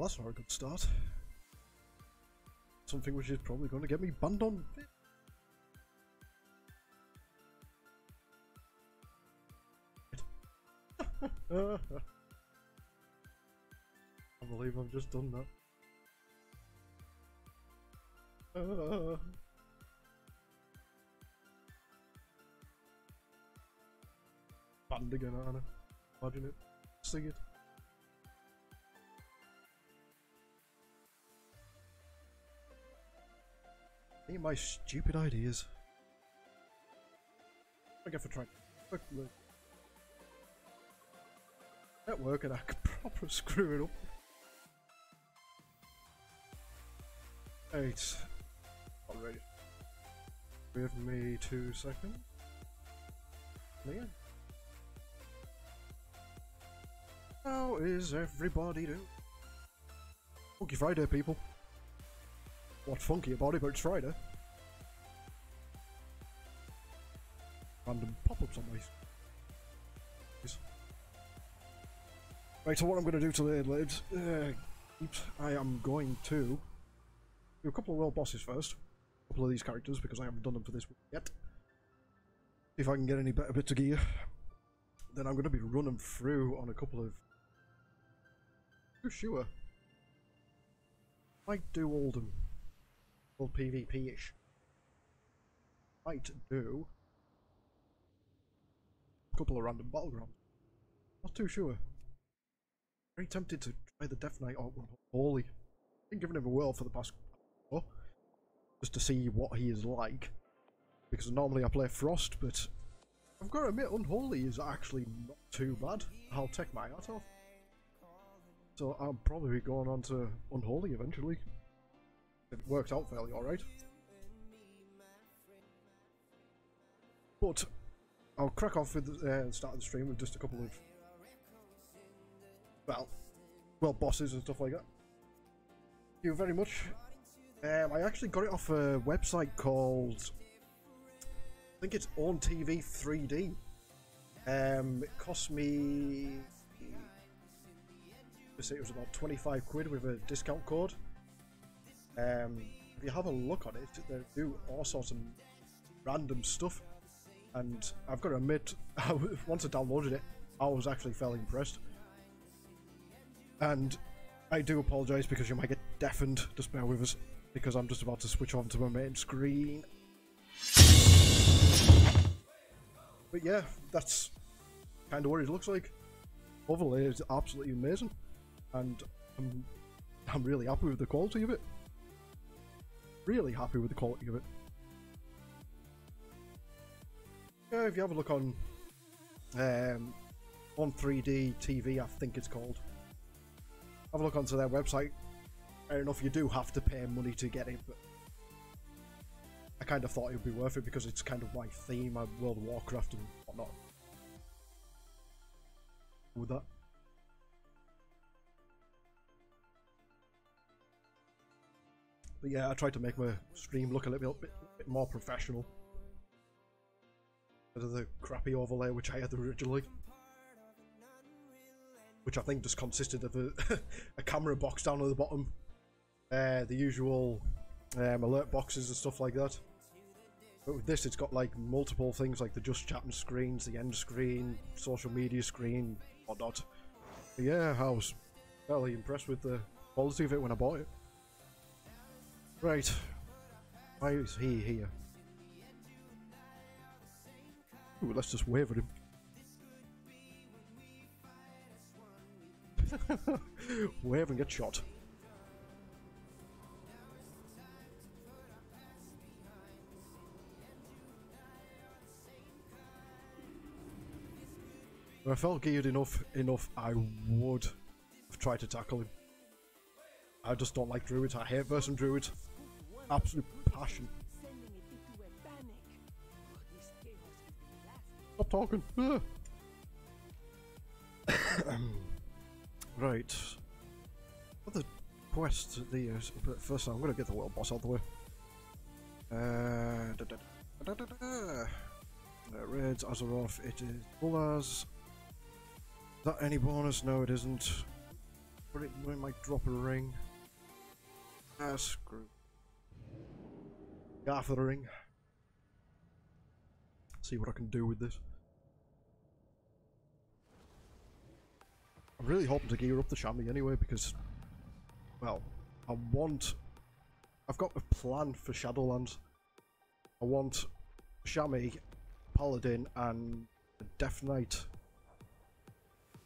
Well, that's not a good start. Something which is probably going to get me banned on. I believe I've just done that. Uh, banned again, Anna. Imagine it. Sing it. Ain't my stupid ideas. I get for trying to network and I could proper screw it up. Eight. Already. Give me two seconds. Yeah. How is everybody doing? Funky Friday, people. What's funky about it, but it's Friday. Random pop-ups on. Right, so what I'm going to do today, lads, uh, I am going to do a couple of world bosses first. A couple of these characters, because I haven't done them for this week yet. If I can get any better bits of gear. Then I'm going to be running through on a couple of... For sure. Might do Uldum. PvP-ish. Might do... A couple of random battlegrounds. Not too sure. Very tempted to try the Death Knight out Holy. Been giving him a whirl for the past oh, just to see what he is like. Because normally I play Frost, but I've got to admit, Unholy is actually not too bad. I'll take my hat off. So I'll probably be going on to Unholy eventually. It worked out fairly alright. But I'll crack off with the uh, start of the stream with just a couple of well, well, bosses and stuff like that. Thank you very much. Um, I actually got it off a website called, I think it's On TV 3D. Um, it cost me, I say it was about 25 quid with a discount code. Um, if you have a look on it, they do all sorts of random stuff. And I've got to admit, once I downloaded it, I was actually fairly impressed. And I do apologise because you might get deafened, just bear with us, because I'm just about to switch on to my main screen. But yeah, that's kind of what it looks like. Overlay is absolutely amazing, and I'm, I'm really happy with the quality of it. Really happy with the quality of it. Yeah, if you have a look on um, on 3D TV, I think it's called have a look onto their website. Fair enough, you do have to pay money to get it, but I kind of thought it would be worth it because it's kind of my theme of World of Warcraft and whatnot. With that. But yeah, I tried to make my stream look a little bit, bit more professional. Instead of the crappy overlay which I had originally which I think just consisted of a, a camera box down at the bottom, uh, the usual um, alert boxes and stuff like that. But with this, it's got like multiple things like the just chatting screens, the end screen, social media screen, whatnot. But yeah, I was fairly impressed with the quality of it when I bought it. Right, why is he here? Ooh, let's just wave at him. we haven't get shot. If I felt geared enough, enough, I would have tried to tackle him. I just don't like druids. I hate versus druids. Absolute passion. Stop talking. Right. The quest? The uh, first, I'm gonna get the world boss out of the way. Uh, da, da, da, da, da, Uh, Raids Azeroth. It is Vuk'laz. Is that any bonus? No, it isn't. but it, it might drop a ring. Ah, screw. Half of the ring. See what I can do with this. I'm really hoping to gear up the chamois anyway because, well, I want. I've got a plan for Shadowlands. I want Chamois, Paladin, and Death Knight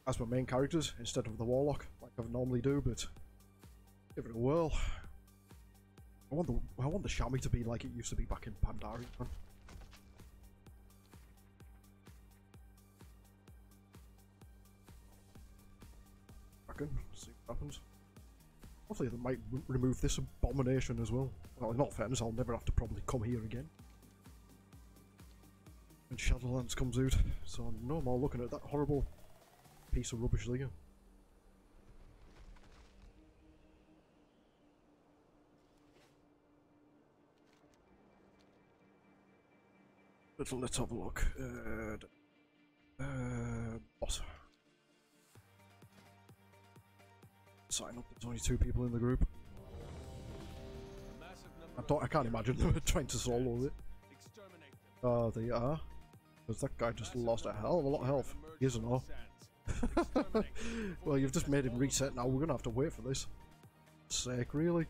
as my main characters instead of the Warlock, like I normally do, but give it a whirl. I want the I want the Chamois to be like it used to be back in Pandaria. Man. Reckon, see what happens. Hopefully they might remove this abomination as well. Well, in all fairness, I'll never have to probably come here again. When Shadowlands comes out, so no more looking at that horrible piece of rubbish there. But let's have a look. Uh, uh, boss. Sign up. There's only two people in the group. I don't. I can't imagine them trying to solo it. Oh, they are. Because that guy just lost a hell of a lot of health. He isn't all. well, you've just made him reset now. We're gonna have to wait for this. Sake, really?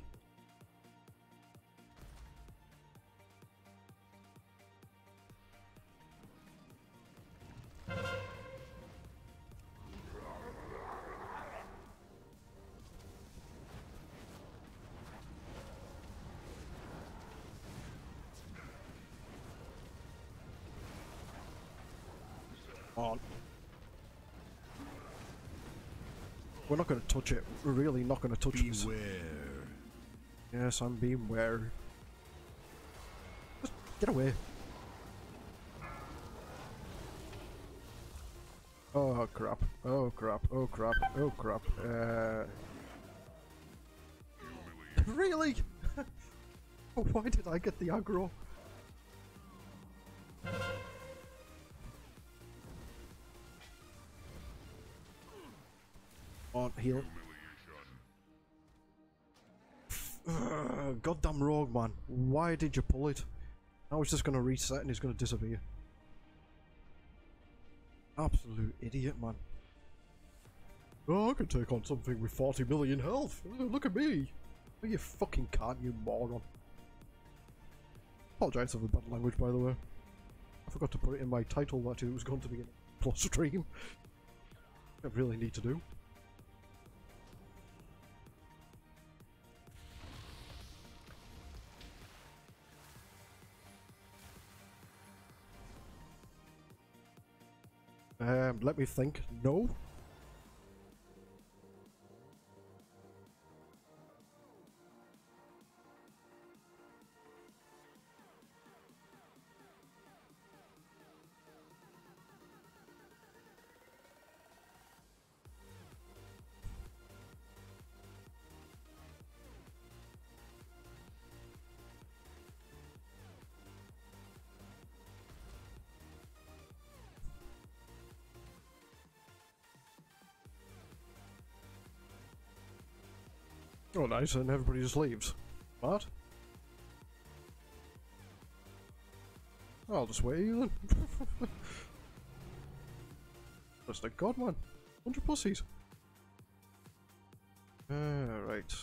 On. We're not going to touch it. We're really not going to touch this. Beware. Yes, I'm being wary. Just get away. Oh crap. Oh crap. Oh crap. Oh crap. Uh... really? Why did I get the aggro? Heal. Ugh, goddamn rogue man. Why did you pull it? Now it's just gonna reset and he's gonna disappear. Absolute idiot, man. Oh, I can take on something with 40 million health. Look at me. You fucking can't, you moron. Apologise for the bad language, by the way. I forgot to put it in my title that it was going to be a plus stream. I really need to do. Um, let me think. No. Oh, nice, and everybody just leaves. What? I'll just wait then. just a god man. 100 pussies. Ah, Alright.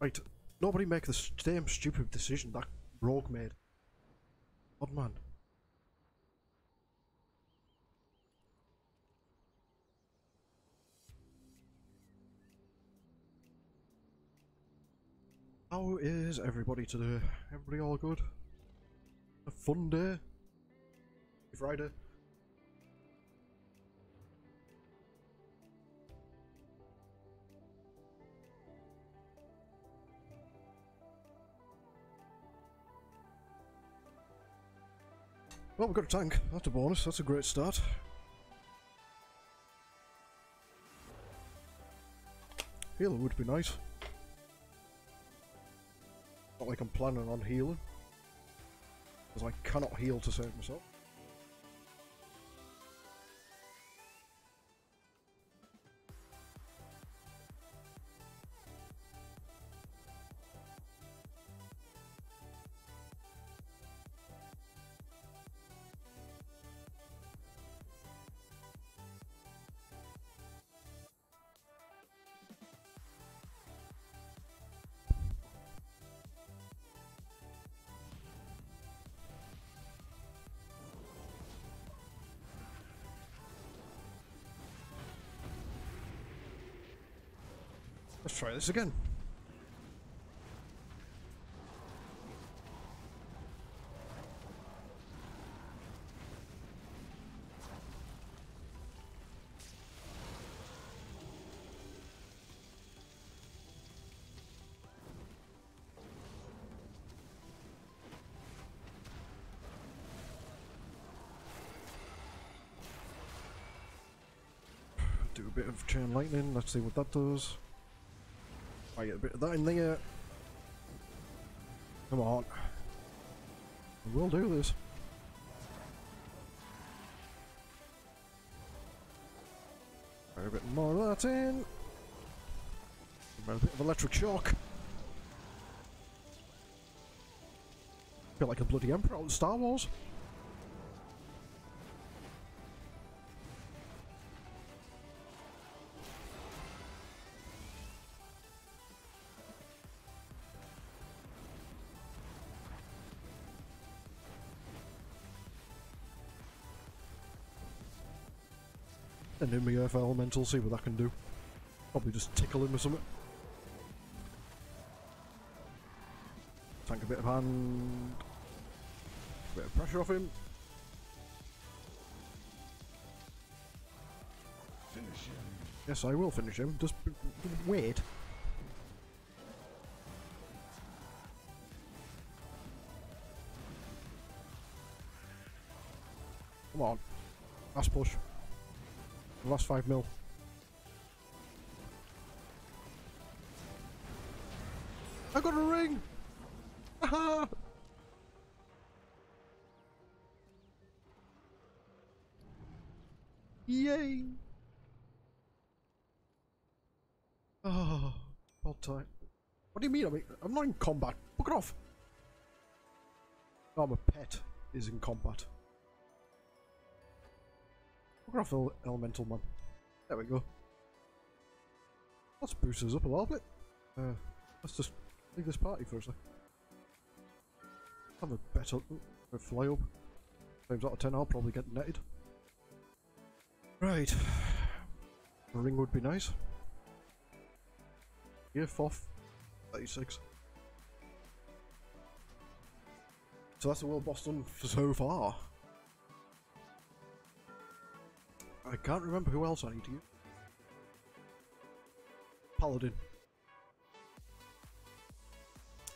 Right. Nobody make the same stupid decision that Rogue made. Odd man. How is everybody today? Everybody all good? A fun day? Friday? Well, we've got a tank. That's a bonus. That's a great start. Healer would be nice. Like I'm planning on healing. Because I cannot heal to save myself. Try this again. Do a bit of chain lightning, let's see what that does. I get a bit of that in there. Come on. We'll do this. Try a bit more of that in. A bit of electric shock. Feel like a bloody emperor of Star Wars. My Earth Elemental, see what that can do. Probably just tickle him or something. Tank a bit of hand. Bit of pressure off him. Finish him. Yes, I will finish him. Just wait. Come on. Last push. Last five mil. I got a ring! Yay! Oh, about time. What do you mean? I mean, I'm not in combat. Fuck it off. No, my pet is in combat. It off, ele- elemental man. There we go. Let's boost us up a little bit. Uh, let's just leave this party sec. Have a better a fly up. Times out of ten, I'll probably get netted. Right. A ring would be nice. Here, fourth, 36. So that's the world boss done so far. I can't remember who else I need to use. Paladin.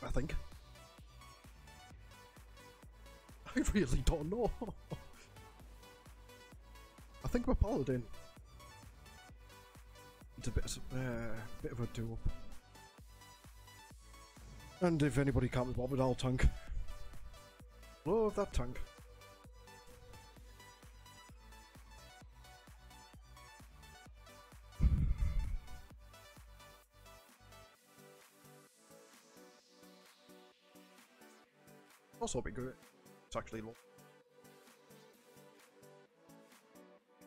I think. I really don't know. I think my paladin. It's a bit, of, uh, bit of a do up. And if anybody can't be bothered, I'll tank. Love that tank. Be good. It's actually. What's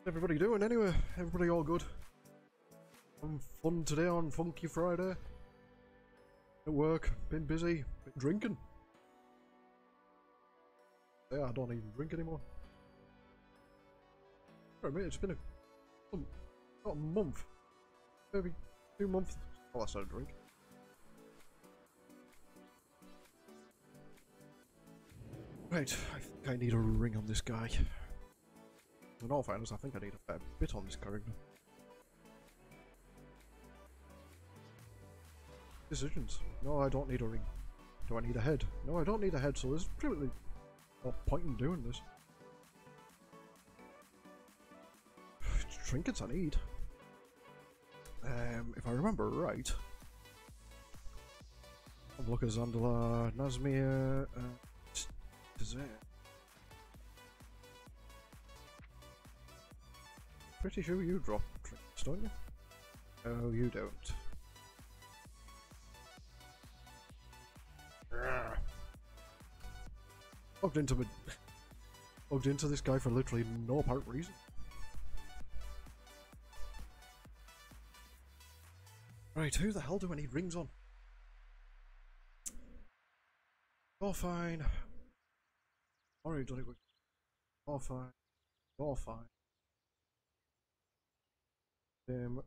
everybody doing anyway? Everybody all good? Having fun today on Funky Friday? At work, been busy, been drinking. Yeah, I don't even drink anymore. I mean, it's been a, um, not a month, maybe two months. Oh, that's not a Right, I think I need a ring on this guy. In all fairness, I think I need a fair bit on this character. Decisions. No, I don't need a ring. Do I need a head? No, I don't need a head, so there's really no point in doing this. Trinkets I need. Um, if I remember right. Look at Zandalar, Nazmir, uh, Pretty sure you drop tricks, don't you? Oh, you don't. Logged into me. Logged into this guy for literally no apparent reason. Right, who the hell do I need rings on? All fine. All fine. All fine. Um.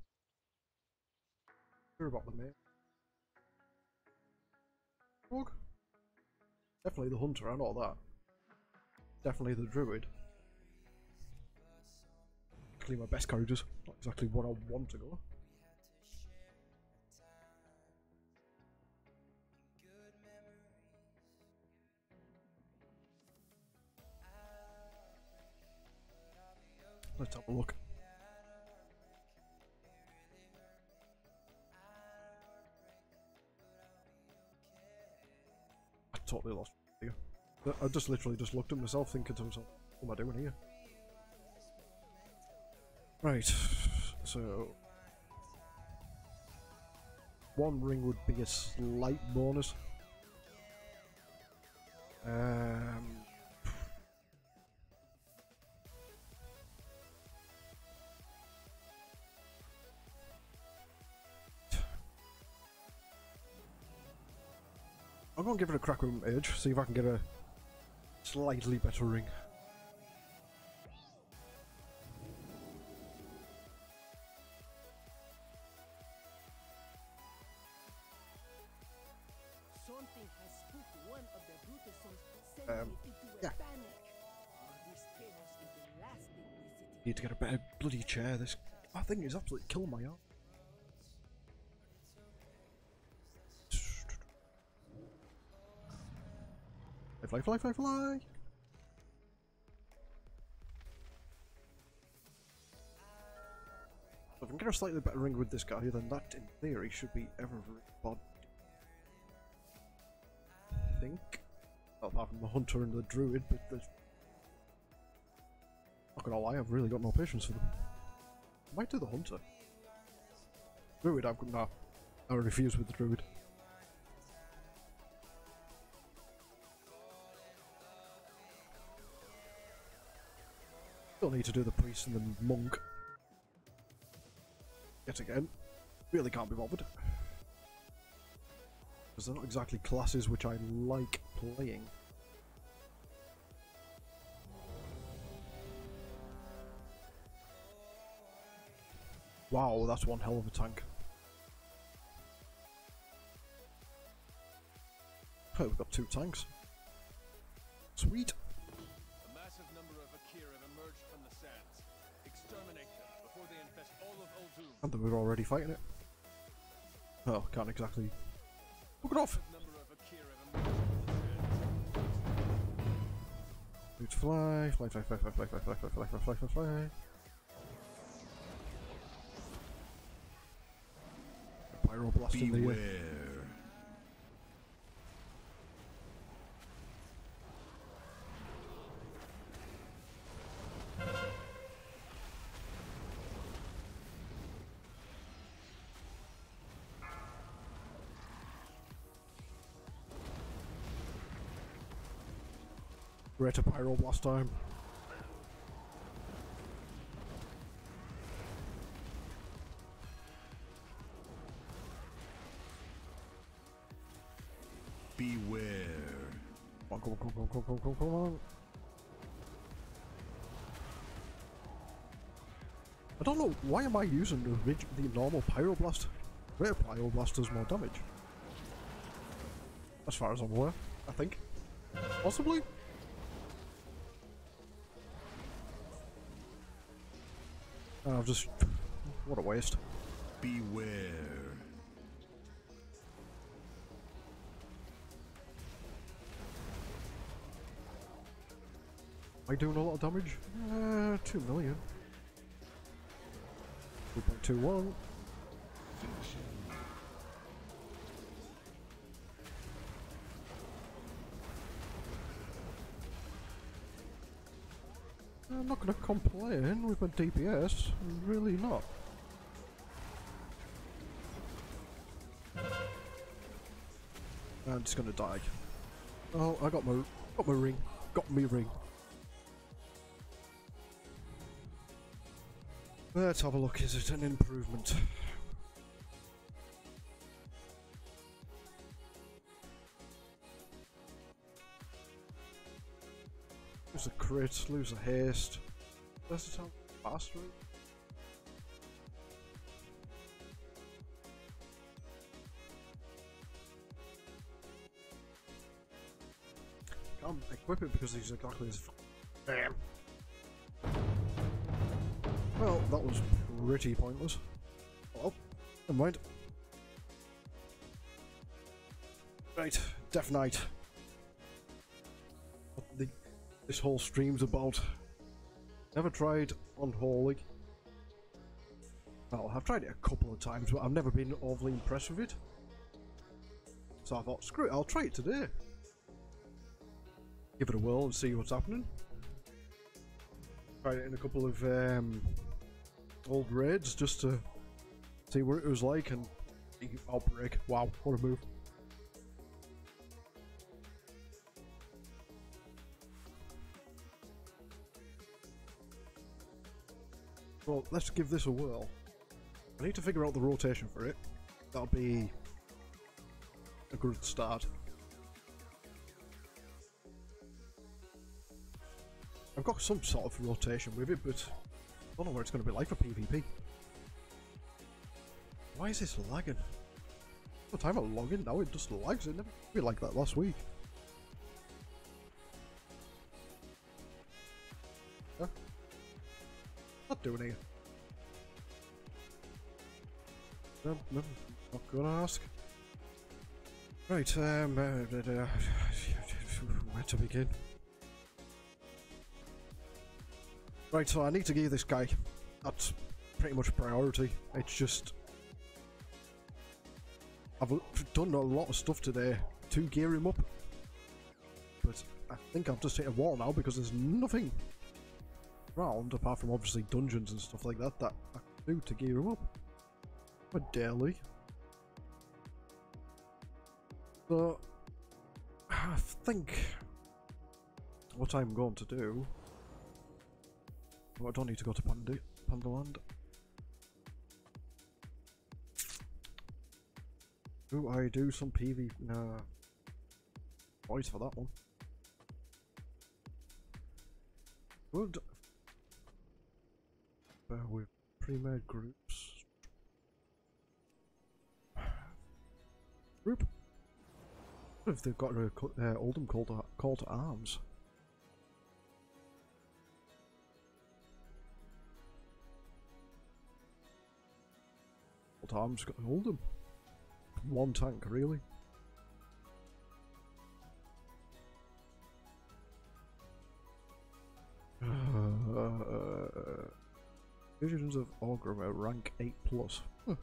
Sure about the mate. Dog. Definitely the hunter and all that. Definitely the druid. Actually, my best characters. Not exactly what I want to go. Let's have a look. I totally lost here. I just literally just looked at myself thinking to myself, what am I doing here? Right, so... One ring would be a slight bonus. Um, I'm going to give it a crack with Edge, see if I can get a slightly better ring. Um, yeah. Need to get a better bloody chair. This I think is absolutely killing my arm. Fly, fly, fly, fly, fly! If I can get a slightly better ring with this guy, then that, in theory, should be ever bod. I think. Well, apart from the hunter and the druid, but there's not gonna lie, I've really got no patience for them. I might do the hunter. Druid, I've got no. I refuse with the druid. Still need to do the priest and the monk. Yet again. Really can't be bothered. Because they're not exactly classes which I like playing. Wow, that's one hell of a tank. Oh, we've got two tanks. Sweet. And that we're already fighting it. Oh, can't exactly. Look it off! To fly, fly, fly, fly, fly, fly, fly, fly, fly, fly, fly, fly, fly, fly. Pyroblast in the air. Greater Pyroblast time. Beware. Come on, come on, come on, come on, come on, come on. I don't know, why am I using the, the normal Pyroblast? Greater Pyroblast does more damage. As far as I'm aware, I think. Possibly? Oh, just... What a waste. Beware. Am I doing a lot of damage? Uh, 2 million. 2.21. complain with my DPS. Really not. I'm just to die. Oh, I got my got my ring. Got me ring. Let's have a look. Is it an improvement? Lose a crit, lose a haste. Versatile faster. Can't equip it because he's exactly as. Damn. Well, that was pretty pointless. Oh, never mind. Right, Death Knight. What the, this whole stream's about. Never tried Unholy. Well, I've tried it a couple of times, but I've never been overly impressed with it. So I thought, screw it, I'll try it today. Give it a whirl and see what's happening. Tried it in a couple of um, old raids just to see what it was like and outbreak. Wow, what a move. Well, let's give this a whirl. I need to figure out the rotation for it. That'll be a good start. I've got some sort of rotation with it, but I don't know what it's going to be like for PvP. Why is this lagging? The time I log in now, it just lags. It never be like that last week. Doing it. No, no, not gonna ask. Right, um, uh, uh, uh, where to begin? Right, so I need to gear this guy. That's pretty much priority. It's just... I've done a lot of stuff today to gear him up. But I think I've just hit a wall now because there's nothing around apart from obviously dungeons and stuff like that that I can do to gear him up. A daily. So, I think what I'm going to do Oh, I don't need to go to Panda Pandaland. Do I do some PV? Nah. Voice for that one. Bear with pre-made groups. Group. What if they've got co- uh, Uldum call to, call to arms? Call to arms got Uldum. One tank, really. Uh, Visions of Orgrimmar rank 8 plus. Huh.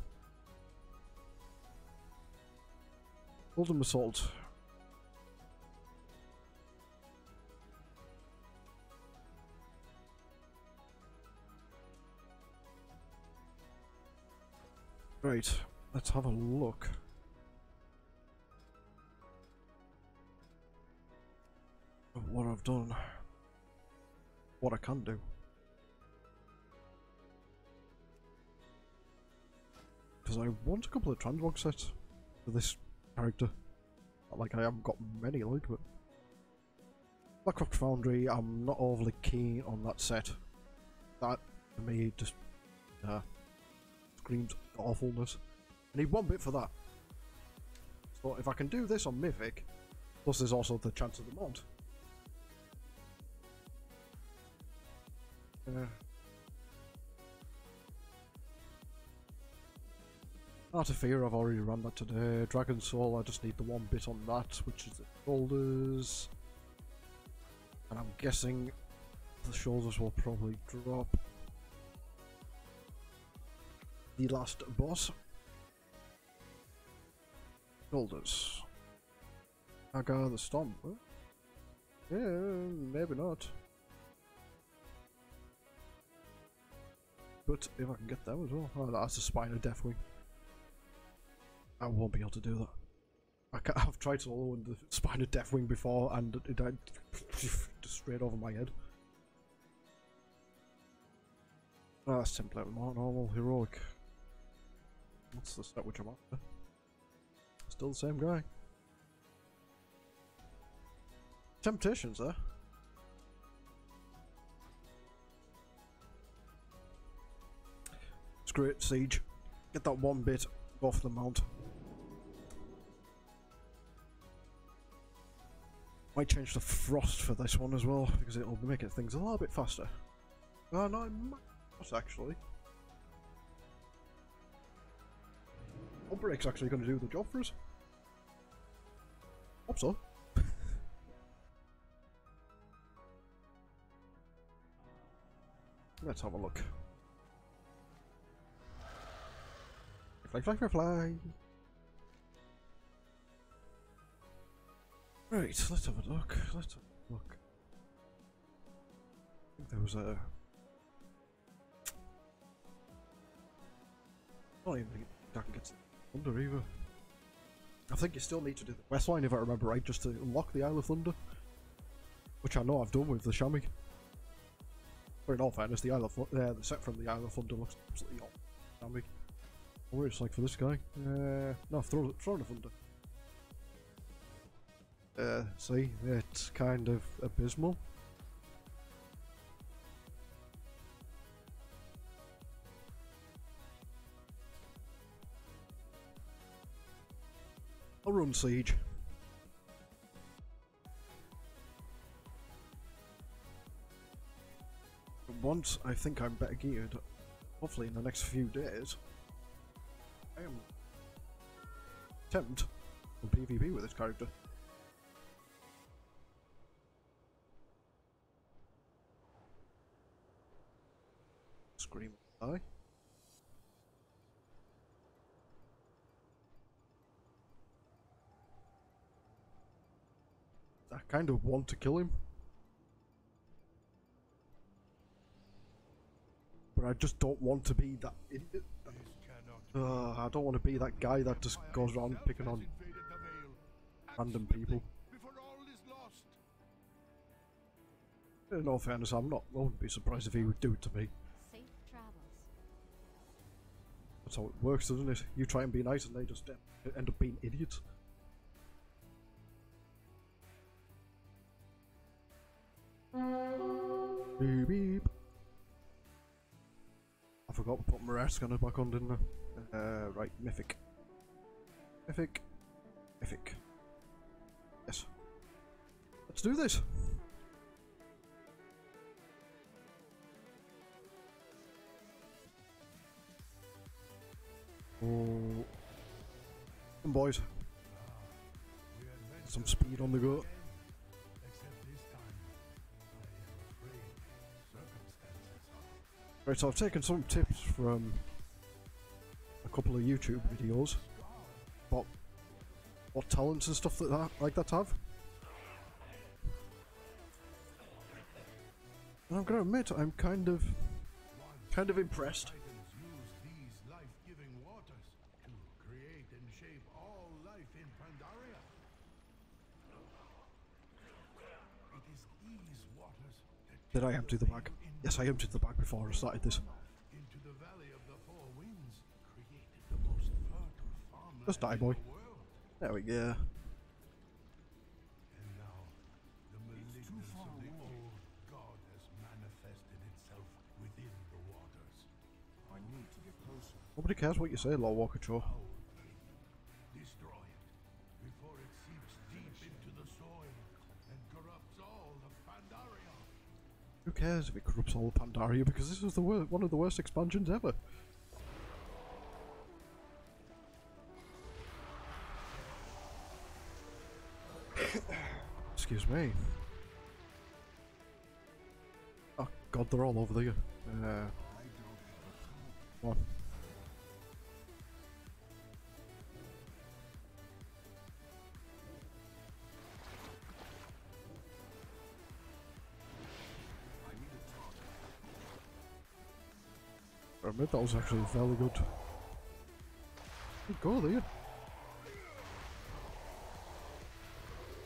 Uldum Assault. Right, let's have a look. At what I've done. What I can do. Because I want a couple of Transmog sets for this character. Like I haven't got many like, but... Blackrock Foundry, I'm not overly keen on that set. That, to me, just... Uh, screams awfulness. I need one bit for that. So if I can do this on Mythic, plus there's also the chance of the mod. Uh, Art of Fear, I've already run that today. Dragon Soul, I just need the one bit on that, which is the shoulders. And I'm guessing the shoulders will probably drop the last boss. Shoulders. Naga the Stomp. huh? Oh. Yeah, maybe not. But if I can get them as well. Oh, that's a spine of Deathwing. I won't be able to do that. I I've tried solo in the spine of Deathwing before and it died just straight over my head. Oh, that's template more normal, heroic. What's the set which I'm after? Still the same guy. Temptations there. It's great, Siege. Get that one bit off the mount. Might change the frost for this one as well, because it'll making things a little bit faster. Oh no, not actually. Outbreak's actually going to do the job for us. Hope so. Let's have a look. Fly, fly, fly, fly. Right, let's have a look. Let's have a look. I think there was a. I don't even think I can get to Thunder either. I think you still need to do the West Line if I remember right, just to unlock the Isle of Thunder. Which I know I've done with the Shamig. But in all fairness, the Isle of Thu- uh, the set from the Isle of Thunder looks absolutely awesome. Shamig. Where it's like for this guy. Uh, no, throw, Throne of Thunder. Uh, see, it's kind of abysmal. I'll run Siege. Once I think I'm better geared, hopefully in the next few days, I am attempt on PvP with this character. Die. I kind of want to kill him. But I just don't want to be that idiot. Uh, I don't want to be that guy that just goes around picking on random people. In all fairness, I'm not. I wouldn't be surprised if he would do it to me. That's how it works, doesn't it? You try and be nice, and they just end up being idiots. Beep beep. I forgot to put my scanner back on, didn't I? Uh, right, mythic. Mythic. Mythic. Yes. Let's do this. Oh. Come boys. Some speed on the go. Right, so I've taken some tips from a couple of YouTube videos about what talents and stuff that, that like that have. And I'm gonna admit, I'm kind of, kind of impressed. Did I empty the bag? Yes, I emptied the bag before I started this. into the Valley of the Four Winds created the most fertile farmland Just die, boy. There we go. And now, the malignance of the old god has manifested itself within the waters. I need to get closer. Nobody cares what you say, Lorewalker Cho. Cares if it corrupts all of Pandaria? Because this is the wor- one of the worst expansions ever. Excuse me. Oh god, they're all over there. Uh. That was actually fairly good. Good go there.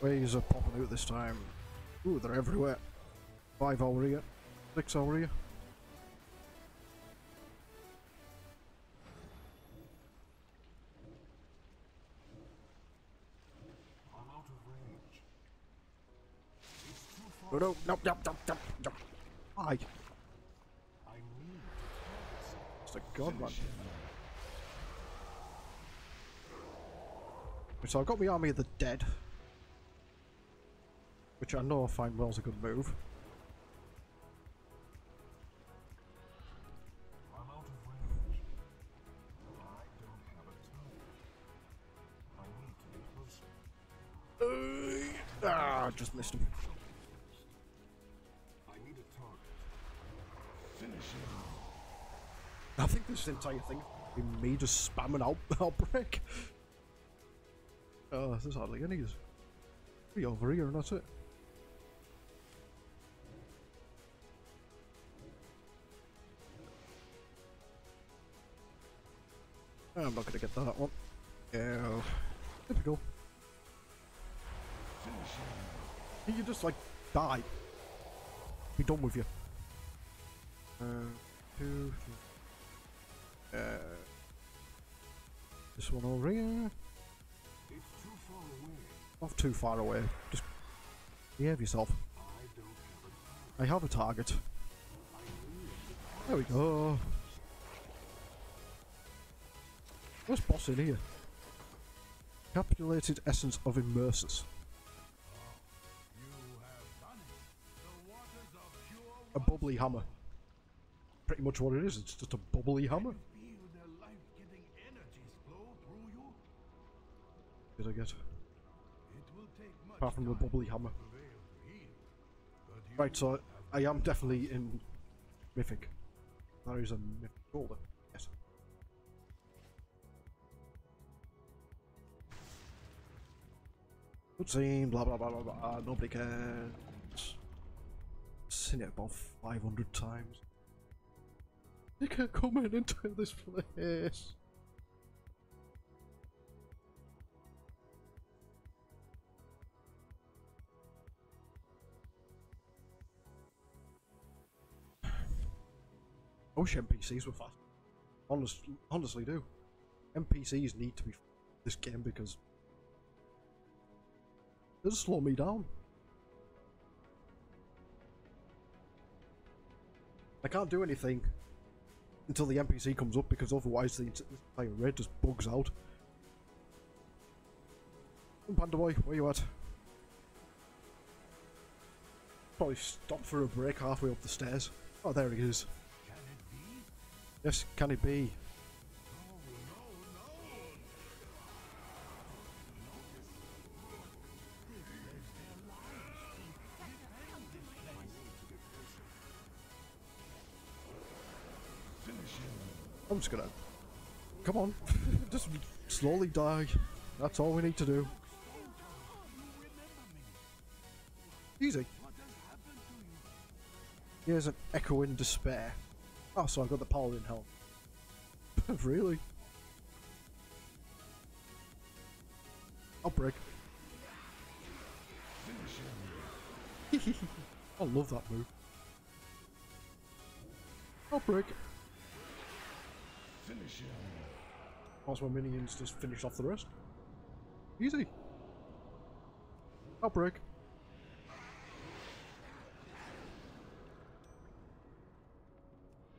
Waves are popping out this time. Ooh, they're everywhere. Five over here. Six over here. No, no, no, no, no, no, no. Aye. I need It's a god, man. So I've got my army of the dead. Which I know fine well's a good move. Entire thing me just spamming out outbreak. Oh, there's hardly any. Three over here and that's it. I'm not gonna get that one. Yeah, typical. You just like die. Be done with you. Uh, two, three. Uh, this one over here. It's too far away. Not too far away. Just behave yourself. I don't have a target. I have a target. There we go. What's boss in here? Capitulated essence of Immerseus. You have done it. The waters are pure. A bubbly hammer. Pretty much what it is. It's just a bubbly hammer. Did I get? Apart from the bubbly hammer. Right, so I am definitely in mythic. That is a mythic folder. Yes. Good scene, blah blah blah blah blah. Nobody cares. Seen it about 500 times. You can't come in into this place. Wish NPCs were fast. Honest, honestly, do. NPCs need to be this game because they'll slow me down. I can't do anything until the NPC comes up because otherwise the ent- entire raid just bugs out. Panda boy, where you at? Probably stop for a break halfway up the stairs. Oh, there he is. Can it be? Yes, can it be? I'm just gonna. Come on, just slowly die. That's all we need to do. Easy. Here's an echo in despair. Oh, so I've got the paladin helm. really? I'll break. I love that move. Outbreak. Finish him. Whilst my minions just finish off the rest. Easy. Outbreak.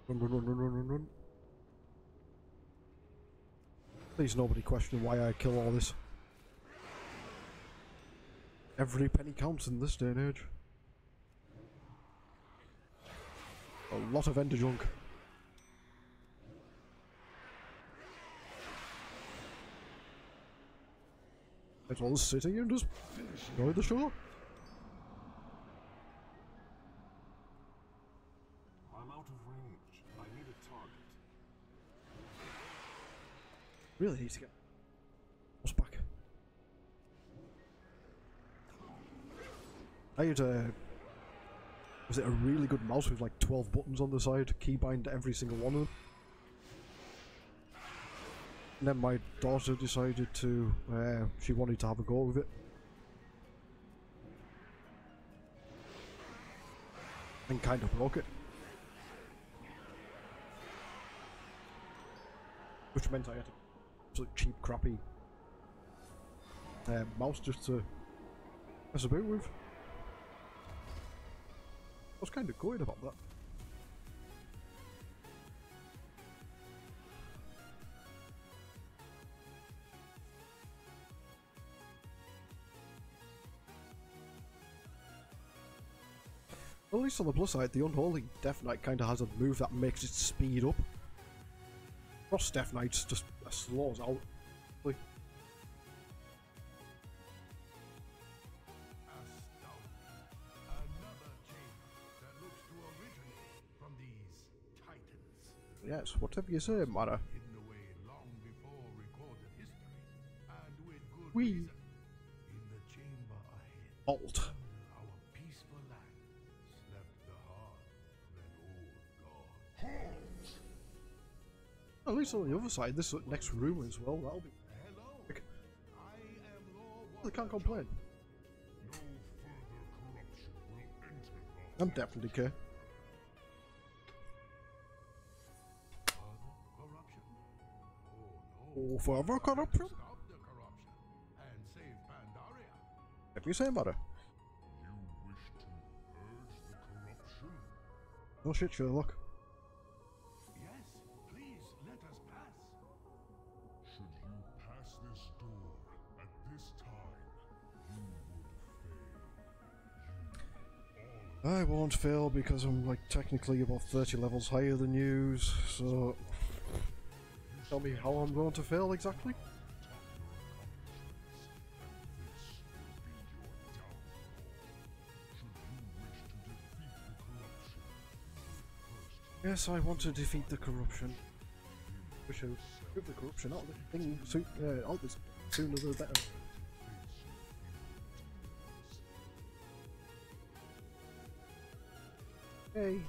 Run, run, run, run, run, run, run. Please nobody question why I kill all this. Every penny counts in this day and age. A lot of ender junk. Well as sitting and just enjoy the show. I'm out of range. I need a target. Really need to get what's back. I had a was it a really good mouse with like twelve buttons on the side, keybind every single one of them. And then my daughter decided to, uh, she wanted to have a go with it. And kind of broke it. Which meant I had to absolute cheap, crappy uh, mouse just to mess about with. I was kind of gutted about that. At least on the plus side, the Unholy Death Knight kind of has a move that makes it speed up. Cross Death Knight's just uh, slows out. Like. Another chamber that looks to originate from least on the other side, this next room as well, that'll be. Hello. I can't complain. I'm definitely care. Oh further corruption? Pandaria. If you say, Mara. You wish to purge the corruption? No shit, Sherlock. I won't fail because I'm like technically about 30 levels higher than you, so. Tell me how I'm going to fail exactly? Yes, I want to defeat the corruption. We should get the corruption out of the thing soon, uh, out this sooner the better. Hey.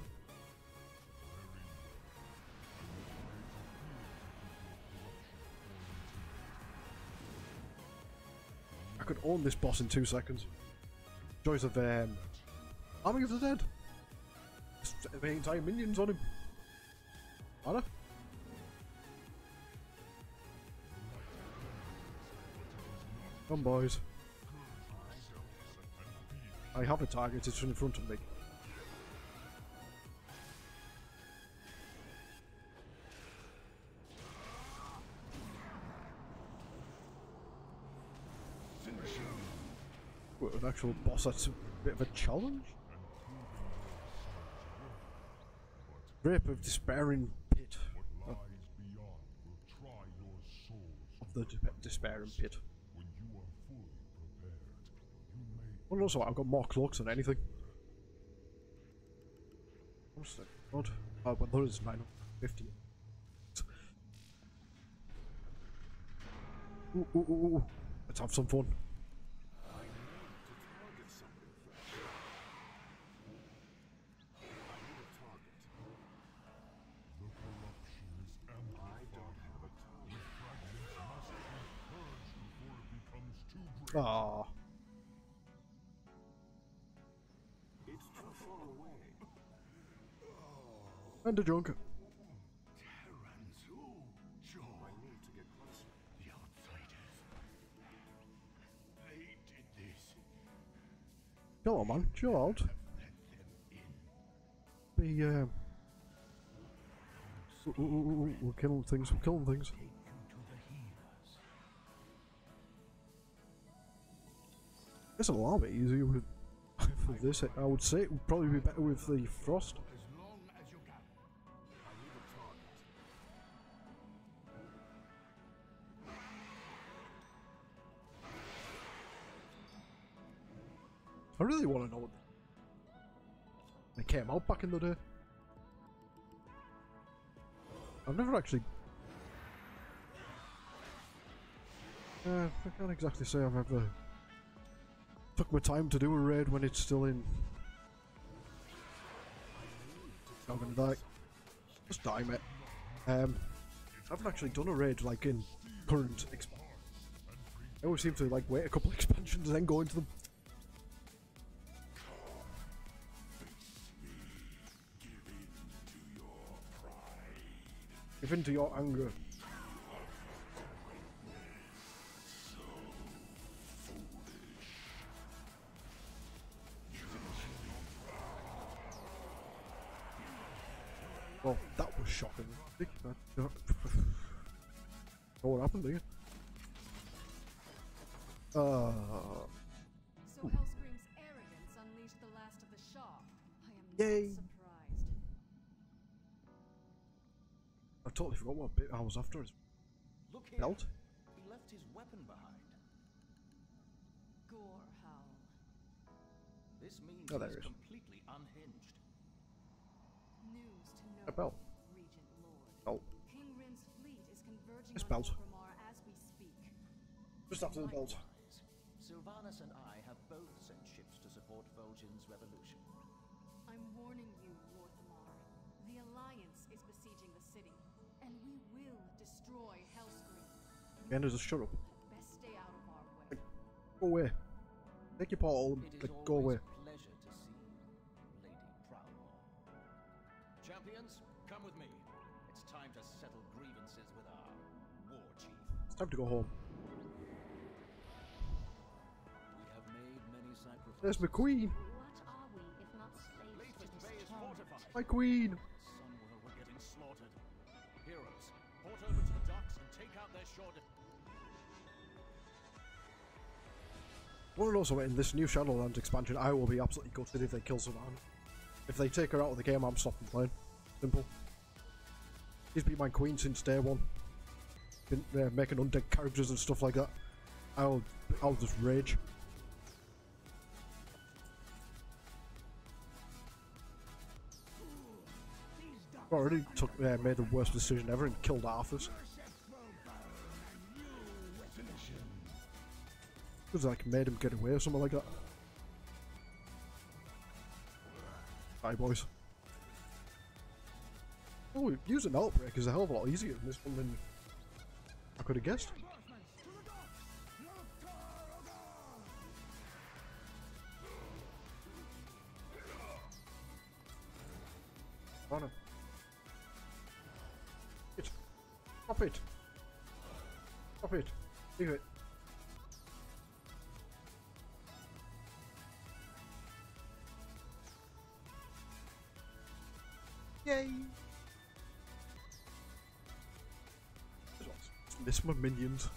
I could own this boss in two seconds. Joys of um, Army of the Dead. My entire minions on him. Anna? Come boys. I have a target, it's in front of me. An actual boss that's a bit of a challenge? Rape of Despairing Pit. Of the de- Despairing Pit. Well, also, I've got more cloaks than anything. What's that? God. Oh, but there is 950. Ooh, ooh, ooh, ooh. Let's have some fun. They did this. Come on, man. Chill out. Ooh, We're killing things. We're killing things. It's a lot easier with, with this. I would say it would probably be better with the frost. Really want to know what they came out back in the day. I've never actually. Uh, I can't exactly say I've ever took my time to do a raid when it's still in. I'm gonna die. Just die, mate. Um, I haven't actually done a raid like in current expansion. I always seem to like wait a couple expansions and then go into them. Give in to your anger. Forgot what bit I was after. His Look here. belt. He left his weapon behind. Gore howl. This means Oh, there he's it is. completely unhinged. News to know. A bell. Regent Lord. Belt. King Rin's fleet is converging This on belt. Orgrimmar as we speak. Just after the belt. It is like, go away. always a pleasure to see you, Lady Proudmoore. Champions, come with me. It's time to settle grievances with our war chief. It's time to go home. We have made many sacrifices. There's my queen. What are we if not slaves to this Bay is torment? fortified. My queen. Somewhere we're getting slaughtered. Heroes, port over to the docks and take out their shore know something. In this new Shadowlands expansion, I will be absolutely gutted if they kill Sylvanas. If they take her out of the game, I'm stopping playing. Simple. She's been my queen since day one. Been uh, making undead characters and stuff like that. I'll, I'll just rage. I already took, uh, made the worst decision ever and killed Arthas. Because like made him get away or something like that. Bye boys. Oh, using Outbreak is a hell of a lot easier than this one than I could have guessed. Oh no. It. Stop it. Stop it. Leave it. Yay! Miss my minions.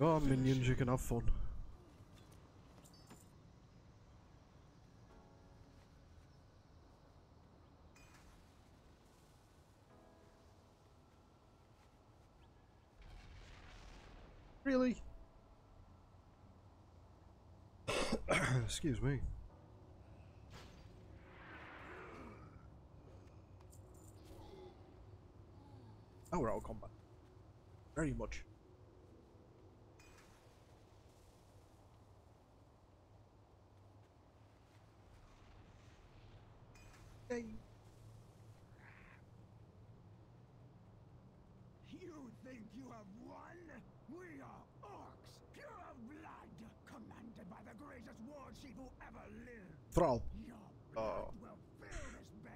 Oh, minions, you can have fun. Really? Excuse me. Oh, we're out of combat. Very much. Yay. You think you have won? We are orcs, pure of blood, commanded by the greatest war chief who ever lived. Thrall. Your blood Oh. will fill this bay.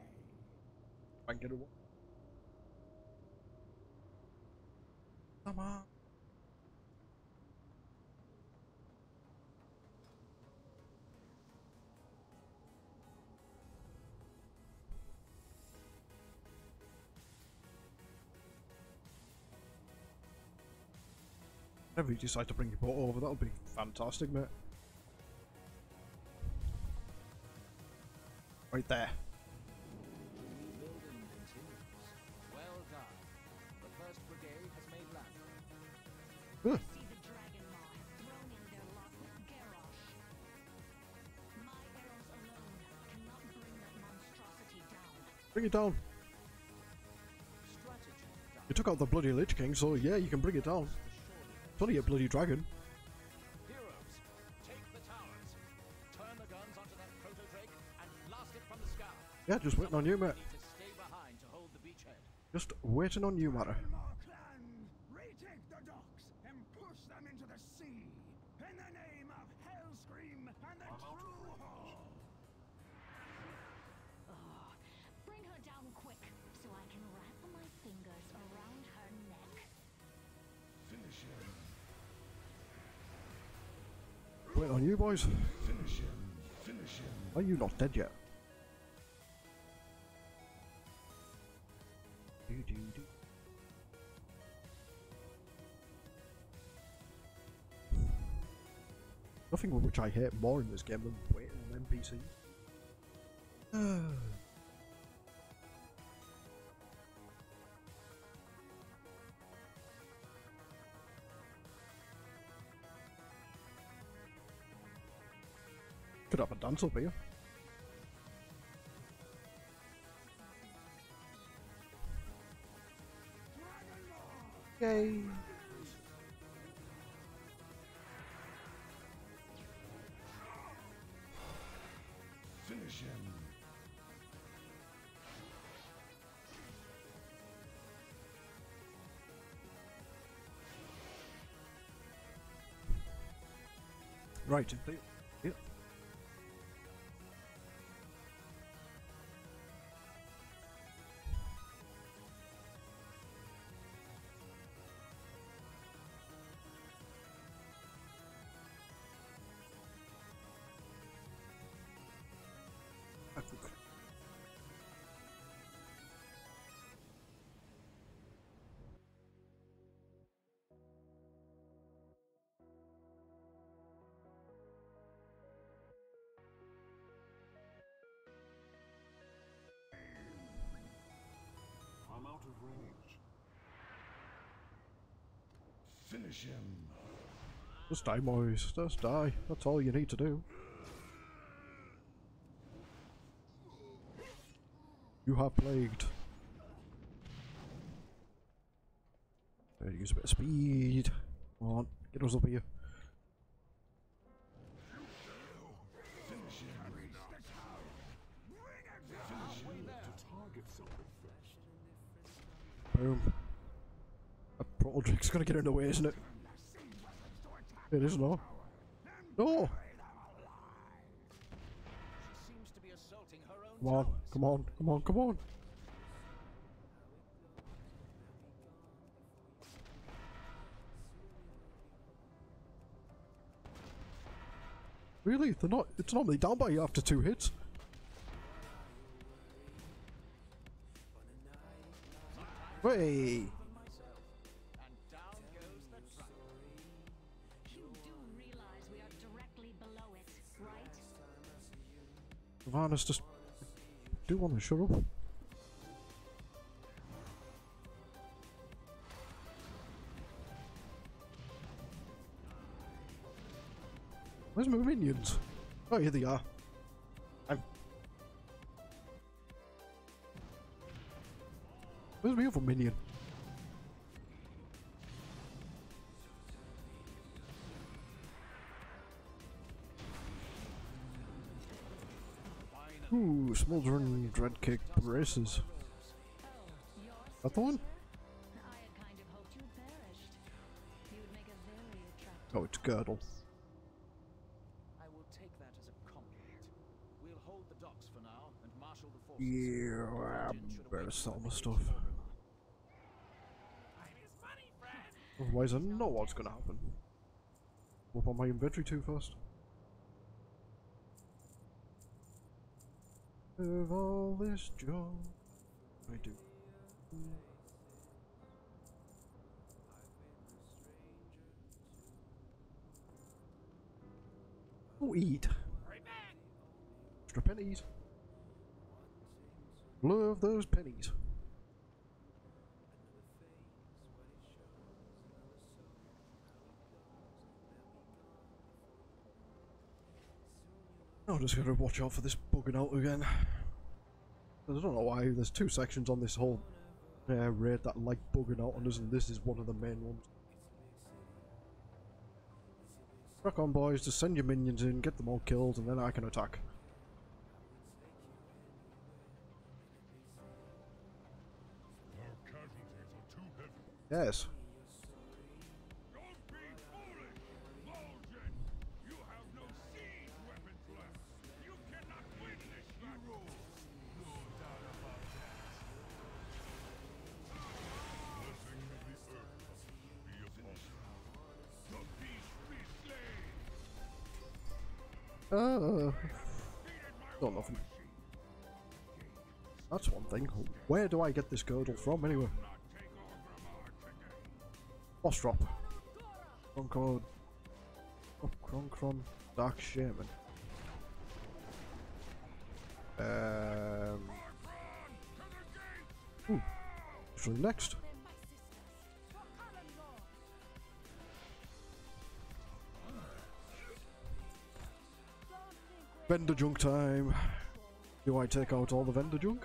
Thank you. Come on. Whenever you decide to bring your boat over, that'll be fantastic, mate. Right there. Well done. The first brigade has made land. Huh. See the Dragonmaw thrown in their lot with Garrosh. My arrows alone cannot bring that down. It down. You took out the bloody Lich King, so yeah, you can bring it down. The. It's only a bloody dragon. So I can wrap my fingers around her neck. Finish him. Waiting on you, boys. Finish him. Finish him. Are you not dead yet? Nothing which I hate more in this game than waiting on NPCs. Could have a dance up here. Yay! Right. Yeah. Out of range. Finish him. Just die, boys. Just die. That's all you need to do. You have plagued. Use a bit of speed. Come on, get us up here. Boom. A Proto Drake's gonna get in the way, isn't it? It is no. No! Come on, come on, come on, come on. Really? They're not. It's normally down by you after two hits. Right? Varnus just do want to shut up. Where's my minions? Oh, here they are. My other minion? Ooh, smoldering dreadkick braces. Oh, you're That the one? I had kind of hoped you'd perished. You would make a very attractive. Oh, it's Girdle. I will take that as a compliment. We'll hold the docks for now and marshal the forces. Yeah, Origin um, should better await sell my before stuff. Orgrimmar. Otherwise, I know what's gonna happen. Whip on my inventory too fast. Of all this joy, I do. Oh, eat. Extra pennies. Love those pennies. I'm just gonna watch out for this bugging out again. I don't know why. There's two sections on this whole uh, raid that like bugging out on us, and this is one of the main ones. Crack on, boys. Just send your minions in, get them all killed, and then I can attack. Our casualties are too heavy. Yes. Uh, got nothing. That's one thing. Where do I get this girdle from, anyway? not. Boss drop. Kor'kron. Oh, Kor'kron Dark Shaman. Um. Ooh. Actually, next. Vendor junk time. Do I take out all the vendor junk?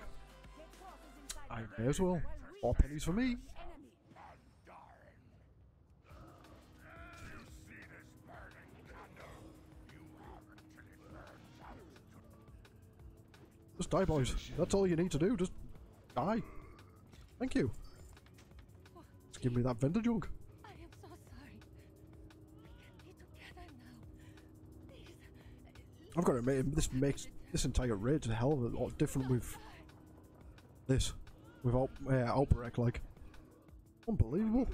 I may as well. Four pennies for me. Just die, boys. That's all you need to do. Just die. Thank you. Just give me that vendor junk. I've got to admit, this makes this entire raid a hell of a lot different with this. With Al uh, like. Unbelievable.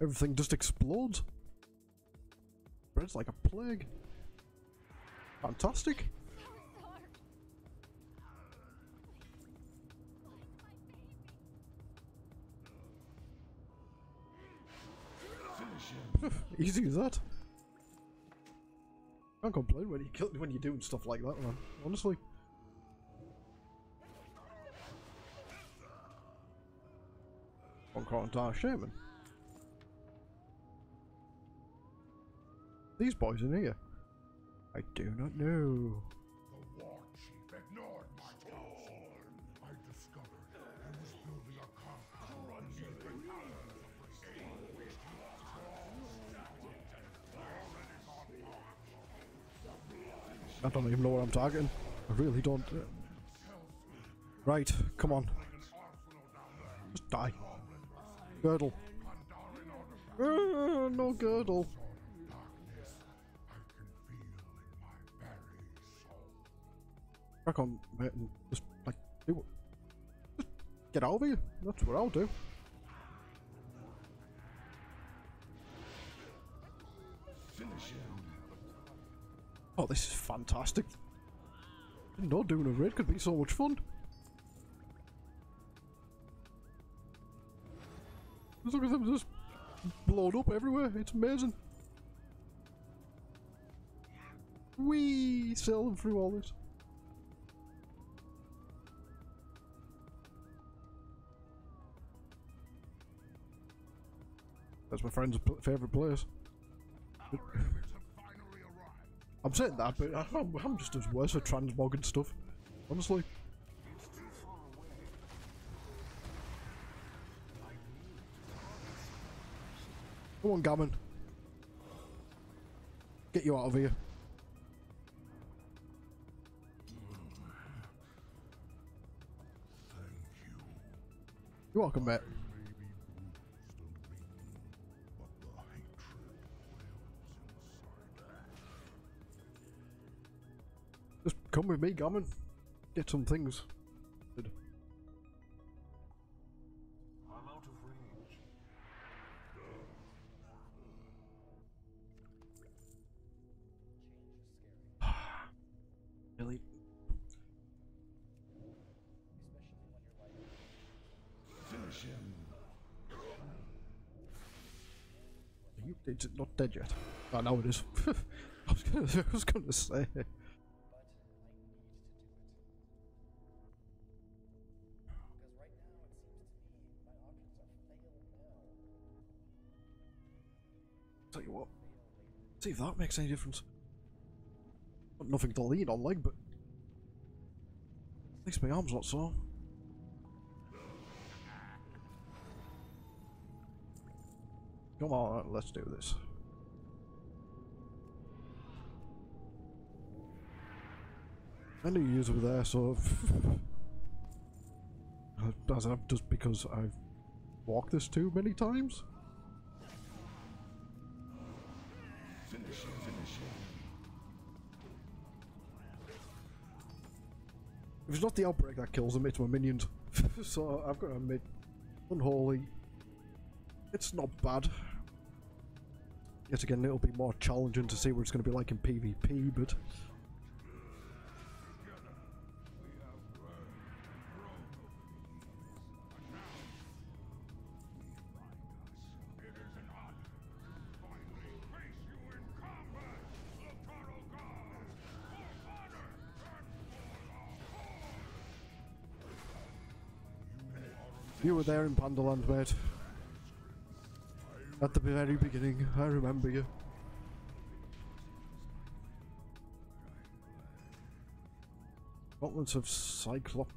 Everything just explodes. Spreads like a plague. Fantastic. Easy as that. Can't complain when you kill when you're doing stuff like that, man. Honestly. One Dark Shaman. These boys in here. I do not know. I don't even know what I'm targeting. I really don't. Right, come on. Just die. Girdle. Uh, no girdle. Crack on, mate, and just like do what. Just get of here. That's what I'll do. Oh, this is fantastic. Didn't know doing a raid could be so much fun. Look at them just blown up everywhere. It's amazing. We sell them through all this. That's my friend's favorite place. I'm saying that, but I'm, I'm just as worse at transmog and stuff. Honestly. Come on, Gamon. Get you out of here. You're welcome, mate. Come with me, Gamon. Get some things. Good. I'm out of range. Really? Finish him. Are you it's not dead yet? Oh, now it is. I was gonna, I was gonna say. See if that makes any difference. Got nothing to lean on, like, but... At least my arm's not sore. Come on, let's do this. I knew you were there, so... that just because I've walked this too many times? If it's not the outbreak that kills them, it's my minions. so I've got to admit, unholy. It's not bad. Yet again, it'll be more challenging to see what it's going to be like in PvP, but were there in Pandaland, mate. At the very beginning, I remember you. Gauntlets of Cyclop...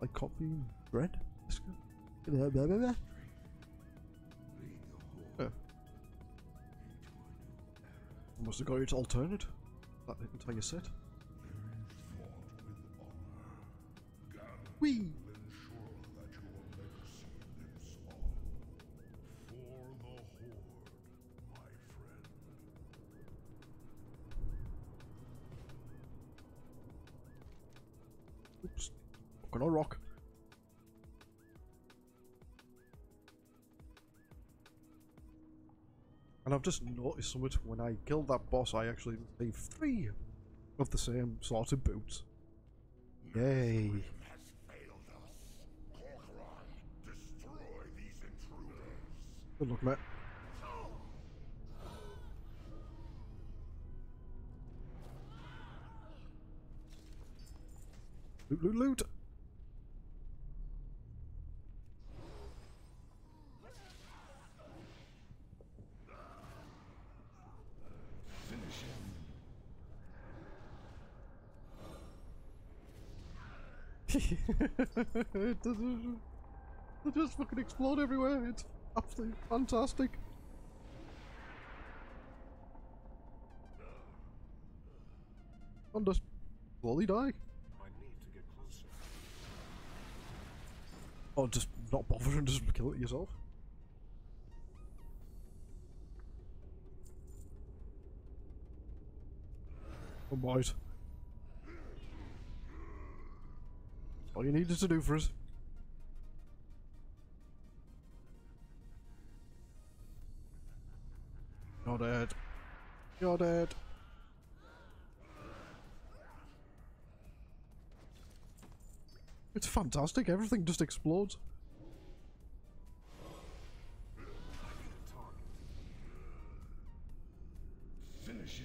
Lycopian bread? Blah, blah, blah, blah. Yeah. I must have got it alternate. That you set. Wee! Gonna rock. And I've just noticed something. When I killed that boss, I actually received three of the same sort of boots. Yay. Has failed us. Kor'kron, destroy these intruders. Good luck, mate. Loot, loot, loot! Finish him. it doesn't. They just fucking explode everywhere. It's absolutely fantastic. And just slowly die. Or just not bother and just kill it yourself. Oh boys. All you needed to do for us. You're dead. You're dead. It's fantastic. Everything just explodes. Finish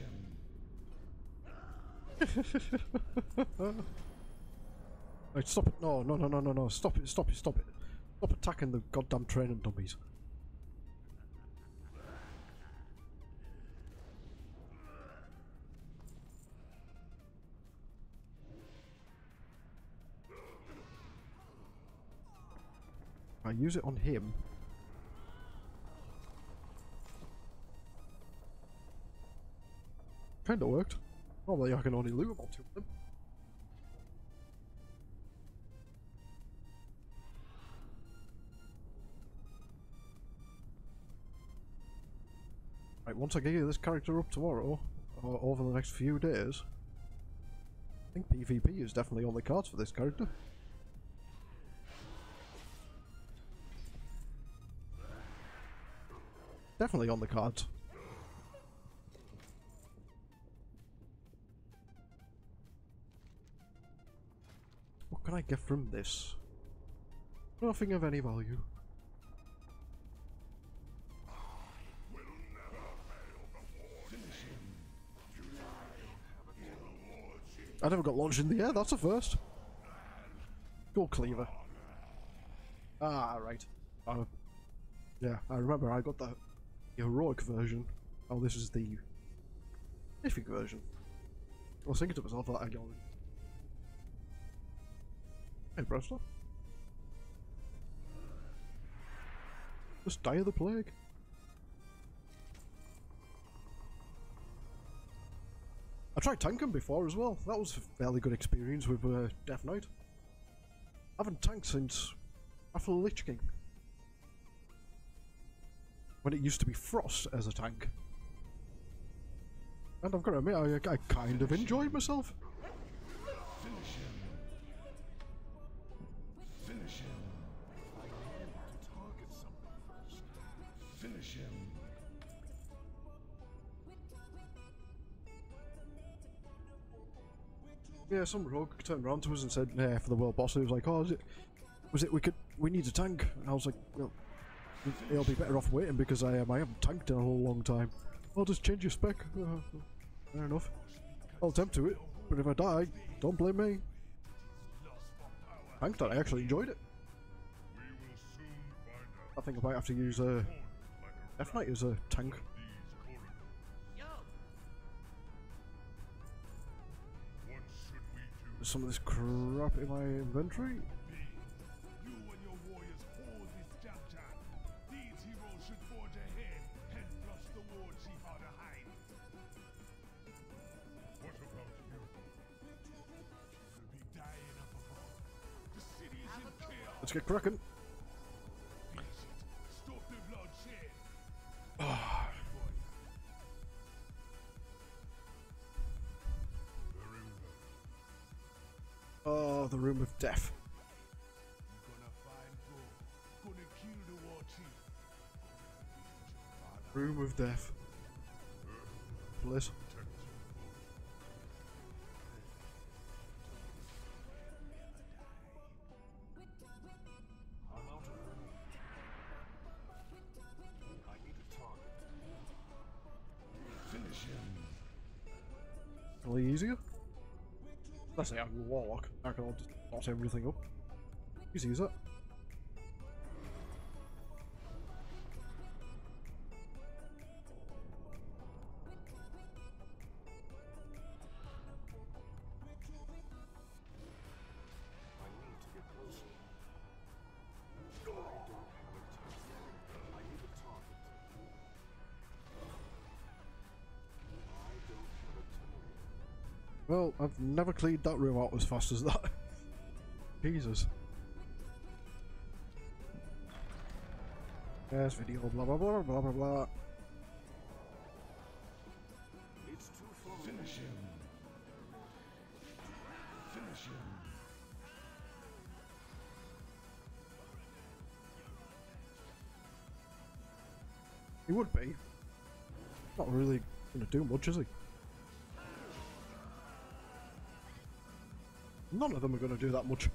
him. Right, stop it. No, no, no, no, no, no. Stop it, stop it, stop it. Stop attacking the goddamn training dummies. Use it on him. Kinda worked. Normally I can only loot about two of them. Right, once I get this character up tomorrow, or over the next few days, I think PvP is definitely on the cards for this character. Definitely on the cards. What can I get from this? Nothing of any value. I never got launched in the air, that's a first. Gold cleaver. Ah, right. Uh, yeah, I remember I got the heroic version. Oh, this is the mythic version. I was thinking to myself I got it. Hey, Brewster. Just die of the plague. I tried tanking before as well. That was a fairly good experience with uh, Death Knight. I haven't tanked since after the Lich King. When it used to be Frost as a tank. And I've got to admit, I, I kind of enjoyed myself. Finish him. Finish him. I need to target something first. Finish him. Yeah, some rogue turned around to us and said, "Yeah, for the world boss." He was like, "Oh, is it? Was it? We could. We need a tank." And I was like, "Well, it'll be better off waiting because I um, I haven't tanked in a whole long time. I'll just change your spec." Uh, fair enough. I'll attempt to it, but if I die, don't blame me. Tanked it. I actually enjoyed it. I think I might have to use uh, a Death Knight as a tank. Some of this crap in my inventory. Get cracking. Oh, the room of death. Room of death. Bliss. Let's say I'm a warlock. I can all just toss everything up. Easy as that. Never cleaned that room out as fast as that. Jesus. Yes, video, blah blah blah blah blah blah. Finish him. Finish him. He would be. Not really gonna do much, is he? None of them are gonna do that much.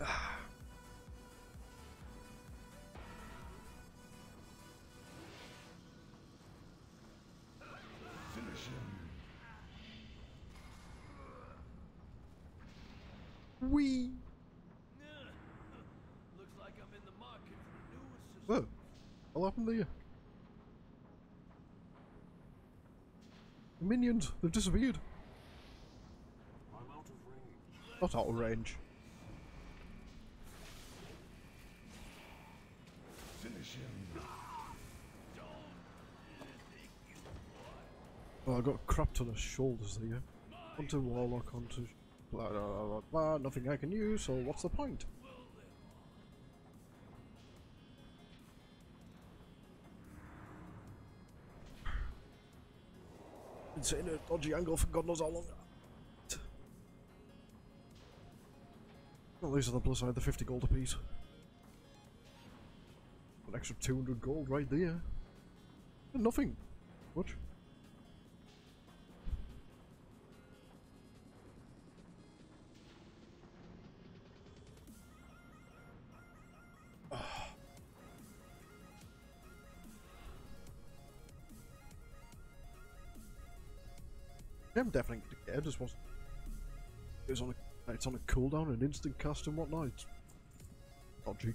Wee. Looks like I'm in the market for a new assistant. Whoa. What happened there? The minions, they've disappeared. Not out of range. Finish him. Well, I got a crap ton of shoulders there. Onto Warlock, onto blah, blah, blah, blah, nothing I can use, so what's the point? It's in a dodgy angle for God knows how long. Well, these are the plus side, the 50 gold apiece. An extra 200 gold right there. And nothing. What? I'm definitely it. Just wasn't. It was on a. It's on a cooldown an instant cast and whatnot. It's dodgy.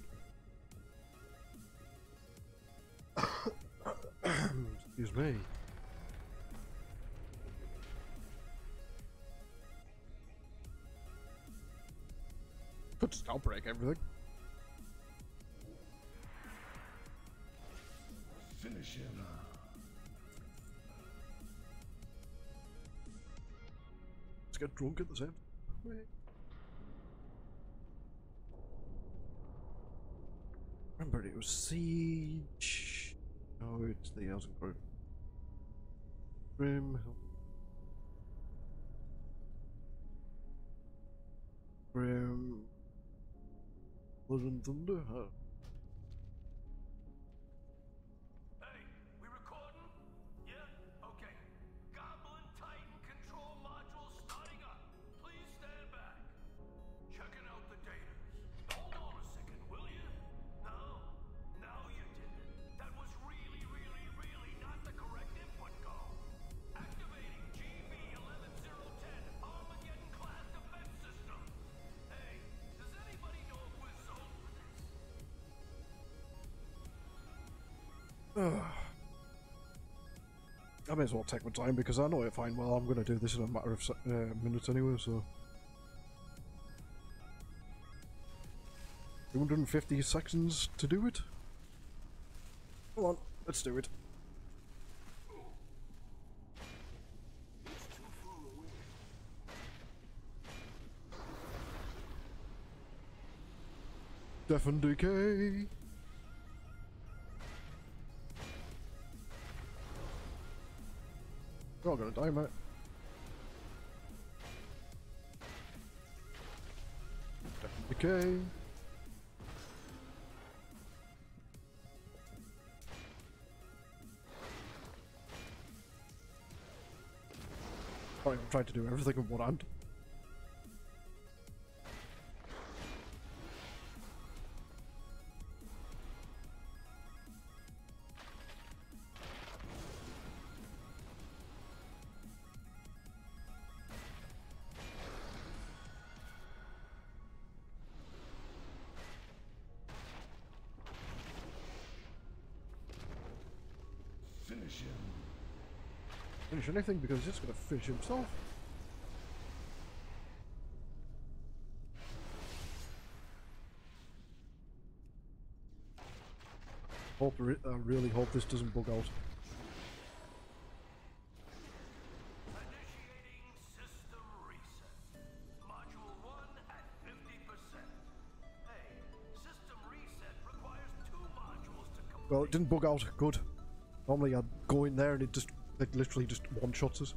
Excuse me. Could just break everything. Finish him. Get drunk at the same Wait. Remember it was Siege. No, it's the Housing Group. Grim. Grim. Blood and Thunder. Huh. I may as well take my time because I know it fine well I'm going to do this in a matter of uh, minutes anyway, so. 250 seconds to do it? Come on, let's do it. Death and Decay! You're all gonna die, mate. Sorry, I'm trying to do everything in one hand. Finish anything because he's just gonna finish himself. Hope, I uh, really hope this doesn't bug out. Initiating system reset. Module 1 at 50%. Hey, system reset requires two modules to complete. Well, it didn't bug out. Good. Normally I'd go in there and it just, like, literally just one-shots us.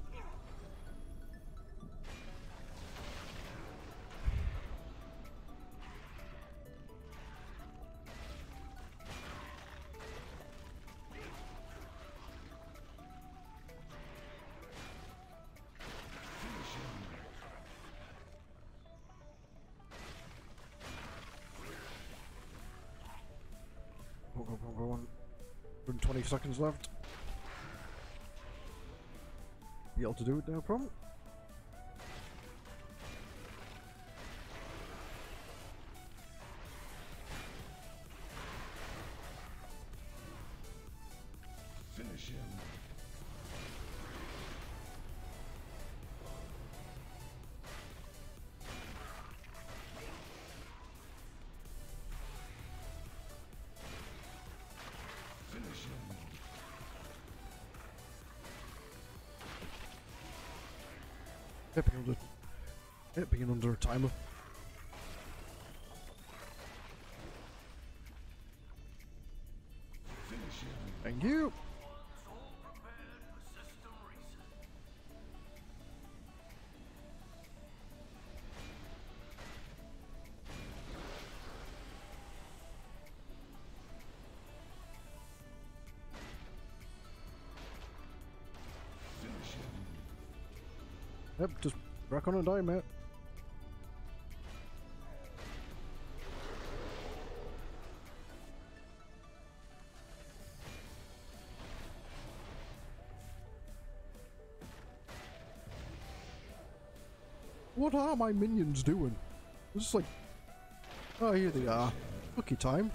Go, go, go, go on. 120 seconds left. Able to do it, no problem. Timer. Thank you. Yep, just crack on and die, mate. What are my minions doing? It's just like, oh, here they are. Lucky time.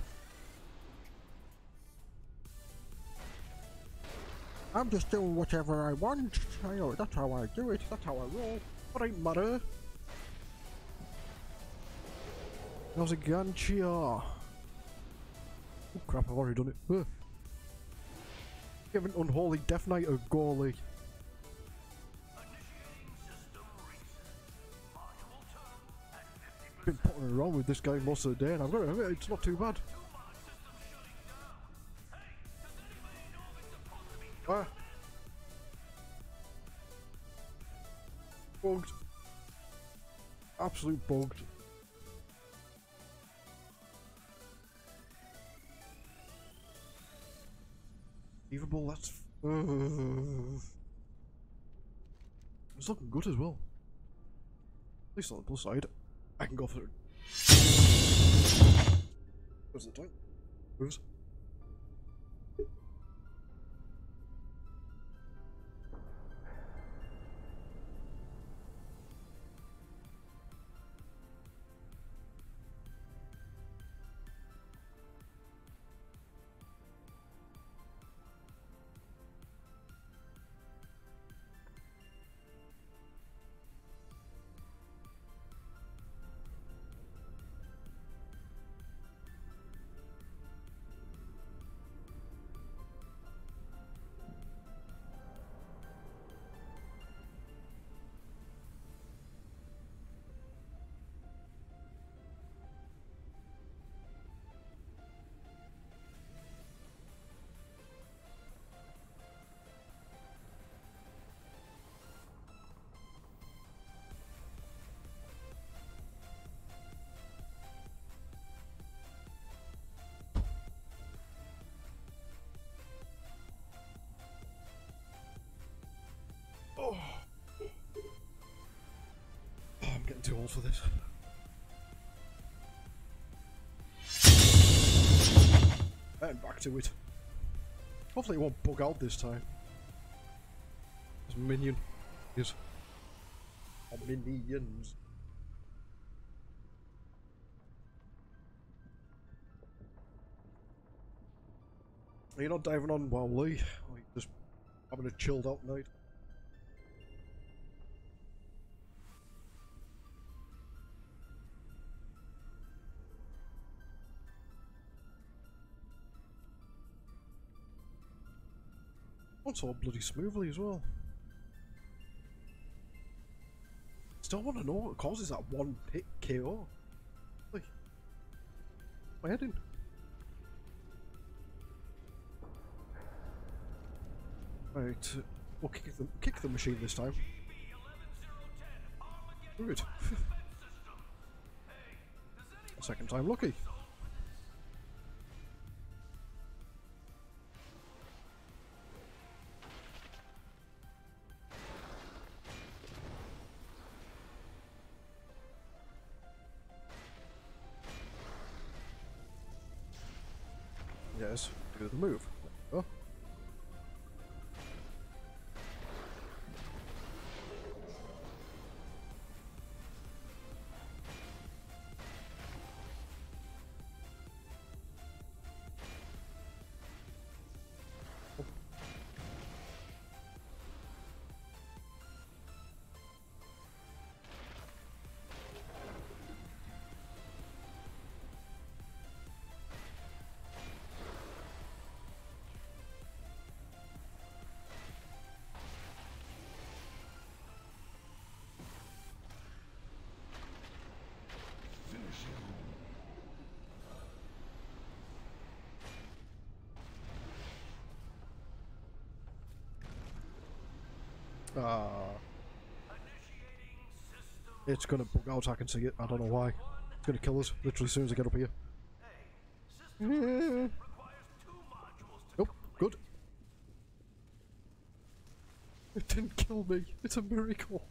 I'm just doing whatever I want. I know that's how I do it. That's how I roll. But ain't matter. How's it going, Chia? Oh crap! I've already done it. Ugh. Giving Unholy Death Knight a goalie. With this of the day, and I've got to admit, it's not too bad. Ah. Bugged. Absolute bugged. Achievable, that's. It's looking good as well. At least on the plus side, I can go for it. Where's For this. And back to it. Hopefully it won't bug out this time. This minion is or minions. Are you not diving on Lee? Or you just having a chilled out night? All bloody smoothly as well. Still want to know what causes that one hit KO. Like, my head in. Right, we'll kick the, kick the machine this time. Good. Second time lucky. Ah. It's gonna bug out, I can see it. I don't know why. It's gonna kill us literally as soon as I get up here. Nope, good. It didn't kill me. It's a miracle.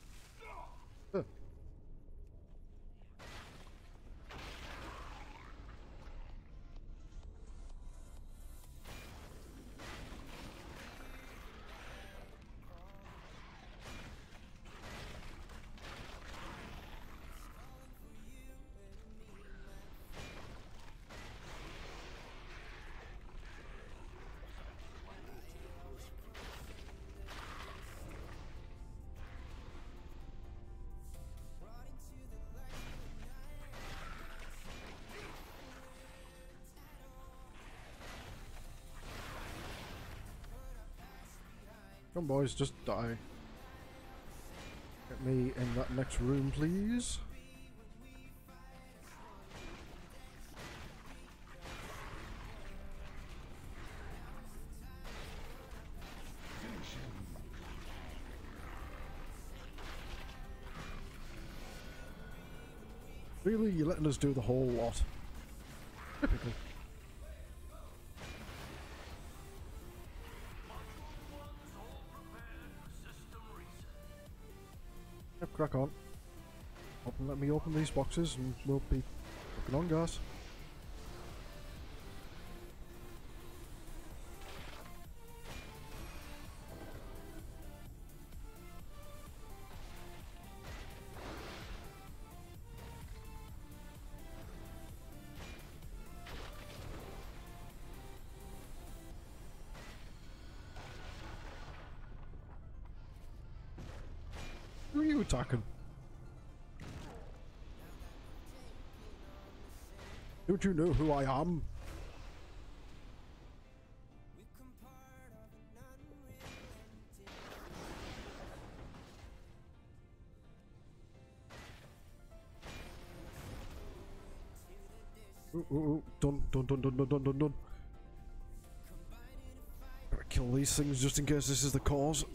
Come boys, just die. Get me in that next room, please. Really, you're letting us do the whole lot. Typical. Crack on. Let me open these boxes and we'll be looking on, guys. Attacking? Don't you know who I am? Ooh, ooh, ooh. Done, done, done, done, done, done, done, done. Kill these things just in case this is the cause.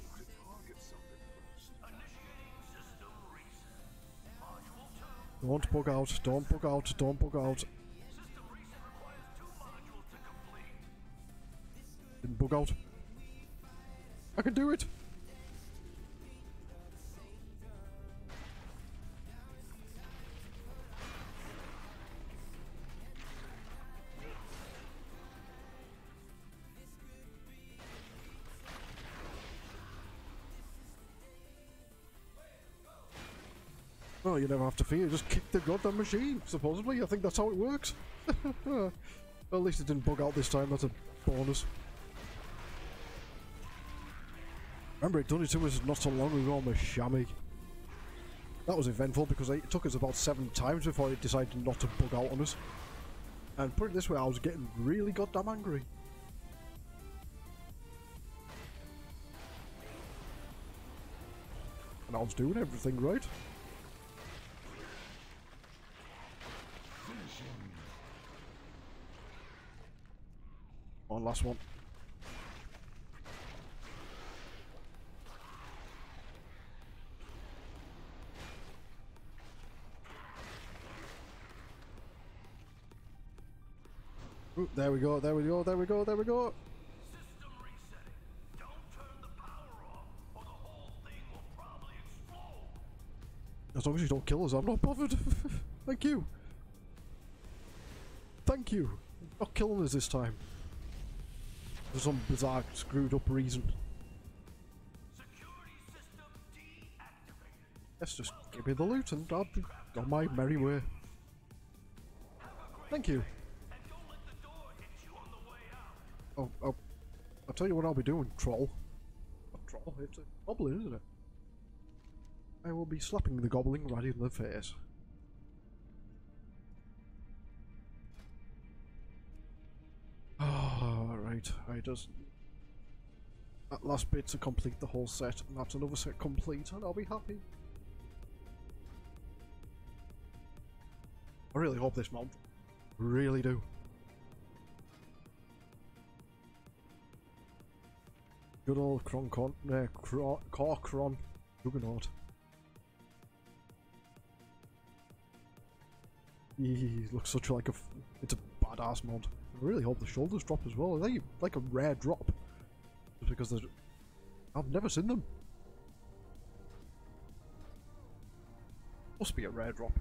Don't bug out, don't bug out, don't bug out. Didn't bug out. I can do it! You never have to fear, just kick the goddamn machine, supposedly. I think that's how it works. at least it didn't bug out this time, that's a bonus. Remember, it done it to us not so long ago on the chamois. That was eventful because it took us about seven times before it decided not to bug out on us. And put it this way, I was getting really goddamn angry. And I was doing everything right. Last one. Ooh, there we go, there we go, there we go, there we go. System resetting. Don't turn the power off, or the whole thing will probably explode. As long as you don't kill us, I'm not bothered. Thank you. Thank you. Not killing us this time. For some bizarre, screwed up reason. Let's just give me the loot and I'll be on my merry way. Thank you. Oh, oh, I'll tell you what I'll be doing, troll. Not troll, it's a goblin, isn't it? I will be slapping the goblin right in the face. Right, I just... That last bit to complete the whole set, and that's another set complete, and I'll be happy. I really hope this mount. Really do. Good old Croncon, uh, Cro Kor'kron Juggernaut. He looks such like a. It's a badass mod. Really hope the shoulders drop as well. They like a rare drop? Just because there's. I've never seen them. Must be a rare drop.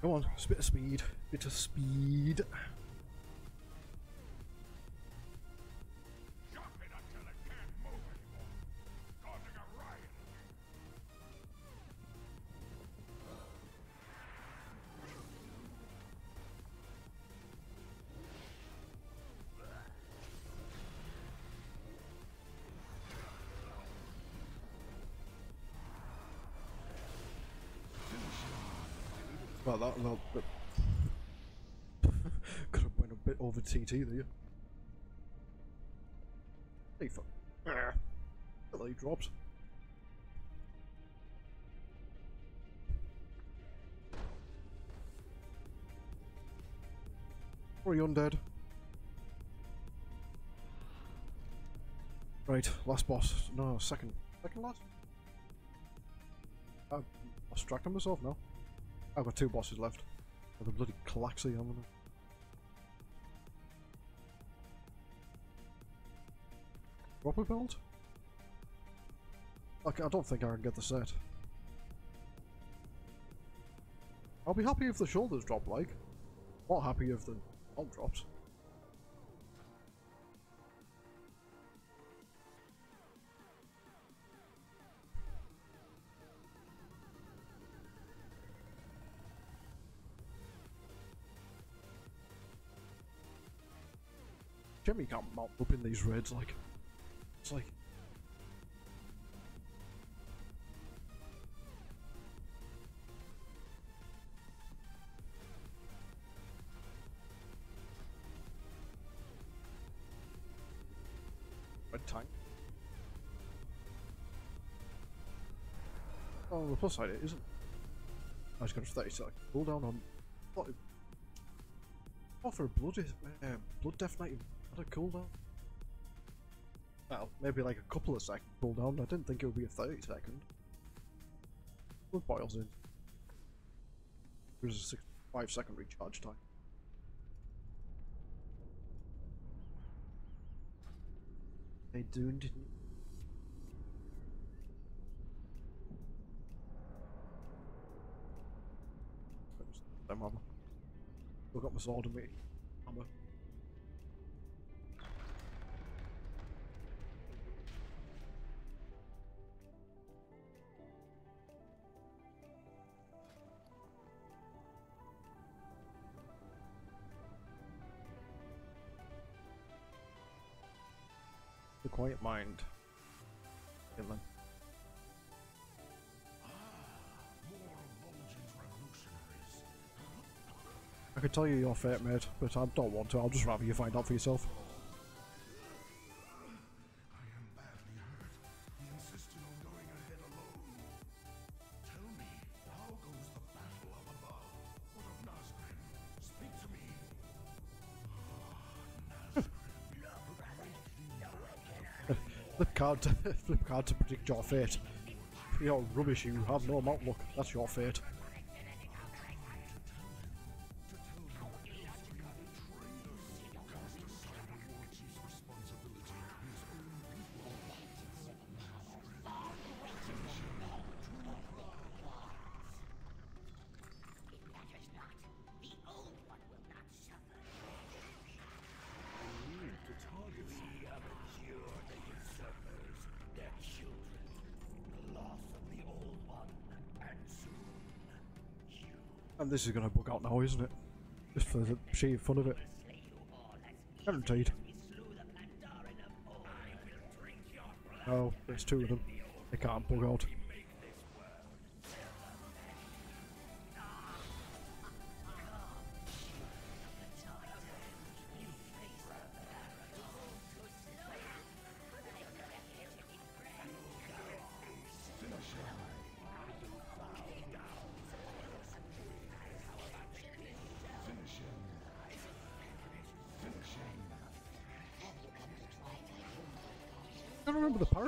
Come on, a bit of speed. Bit of speed. That, well, but over TT, you? Hey, fuck. Ah. Hello, he dropped. You undead? Right, last boss. No, second. Second last? I've track of myself now. I've got two bosses left. With the bloody Klaxxi on them. Proper build? Like, I don't think I can get the set. I'll be happy if the shoulders drop, like. Not happy if the arm drops. Jimmy can't mount up in these raids, like. It's like. Red tank. Oh, the plus side it isn't. I just got a 30 second cooldown on. What? What for a blood, uh, blood death knight had a cooldown? Well, maybe like a couple of seconds cooldown. I didn't think it would be a 30 second. Blood boils in. There's a six, 5 second recharge time. They do didn't. Them armor. Still got my sword and me armor. Quiet Mind. Finland. I could tell you your fate, mate, but I don't want to. I'll just rather you find out for yourself. To flip card to predict your fate. You're rubbish, you have no outlook. That's your fate. This is gonna bug out now, isn't it? Just for the sheer fun of it. Guaranteed. Oh, there's two of them. They can't bug out.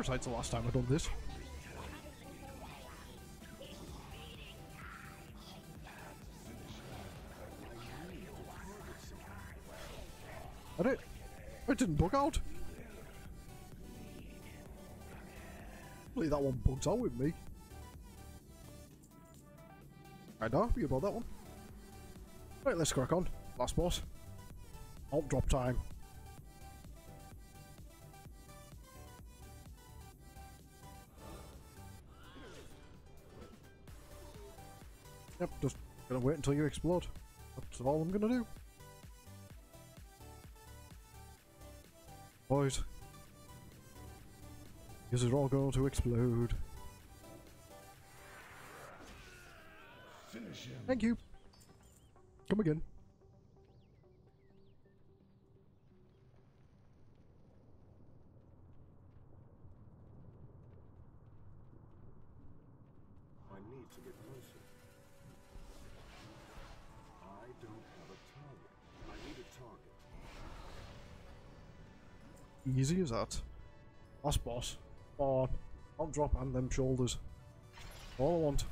Don't the last time I done this. I did. It didn't bug out. Hopefully that one bugs out with me. I'm happy about that one. Right, let's crack on. Last boss. Alt drop time. Wait until you explode. That's all I'm gonna do. Boys. This is all going to explode. Finish him. Thank you. Come again. Easy as that. Last boss. Oh, I'll drop and them shoulders. All I want.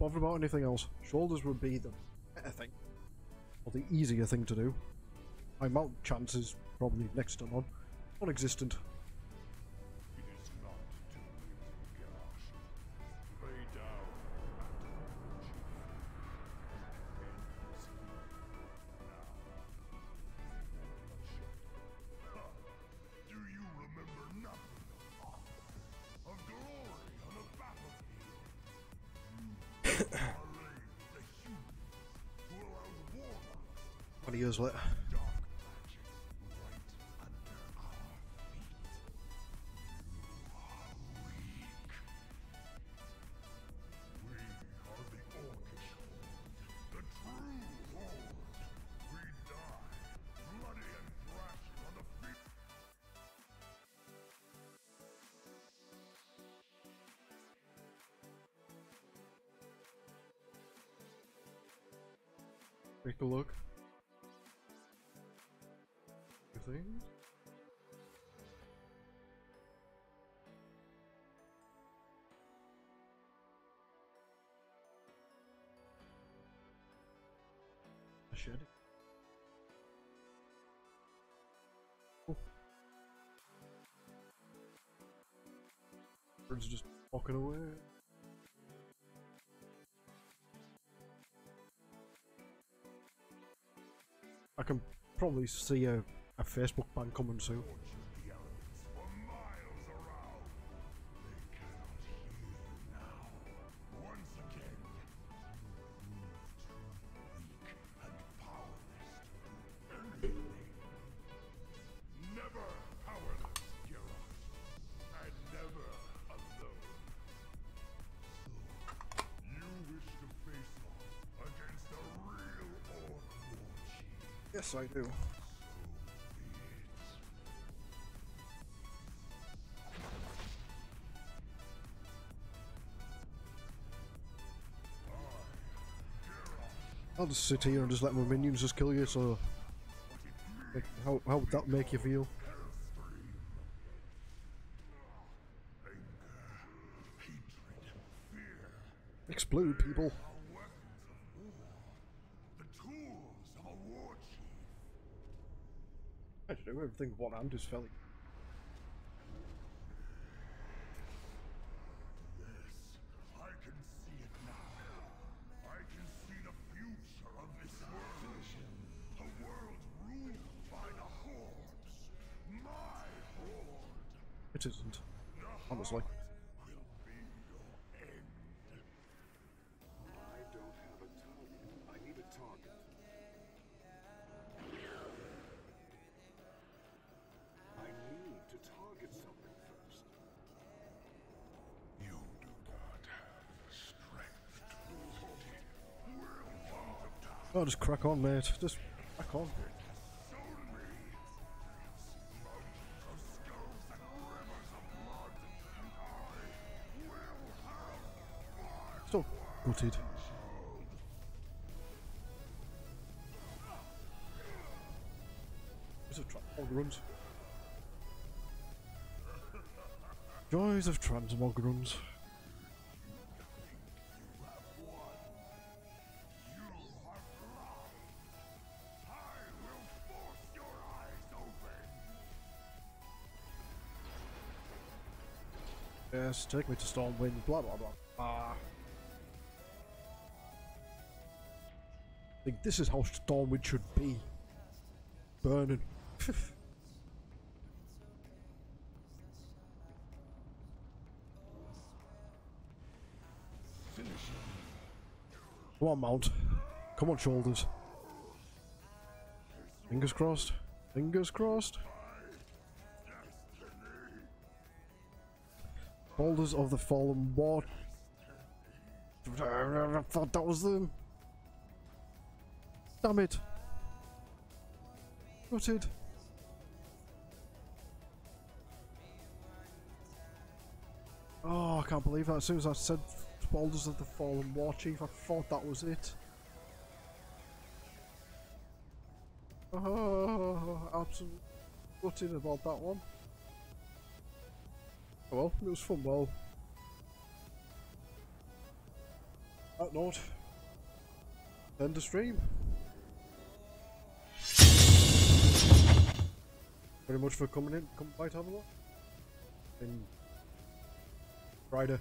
Not about anything else. Shoulders would be the better thing. Or the easier thing to do. My mount chance is probably next to none. Non-existent. Feet. Take a look. Birds are just walking away. I can probably see a, a Facebook ban coming soon. I'll just sit here and just let my minions just kill you, so... Like, how, how would that make you feel? Anger, hatred, fear Explode, people. are weapons of war. The of a. I don't know, everything with one hand is fairly... Oh, just crack on, mate. Just crack on. Me. Mountains of skulls and rivers of. And Yes, take me to Stormwind, blah blah blah. Ah. I think this is how Stormwind should be. Burning. Come on, Mount. Come on, shoulders. Fingers crossed. Fingers crossed. Boulders of the Fallen War. I thought that was them. Damn it. Gutted. Oh, I can't believe that. As soon as I said Boulders of the Fallen War Chief, I thought that was it. Oh, absolutely gutted about that one. Oh well, it was fun well. That note, end the stream. Very much for coming in. Come by have a look. And Friday.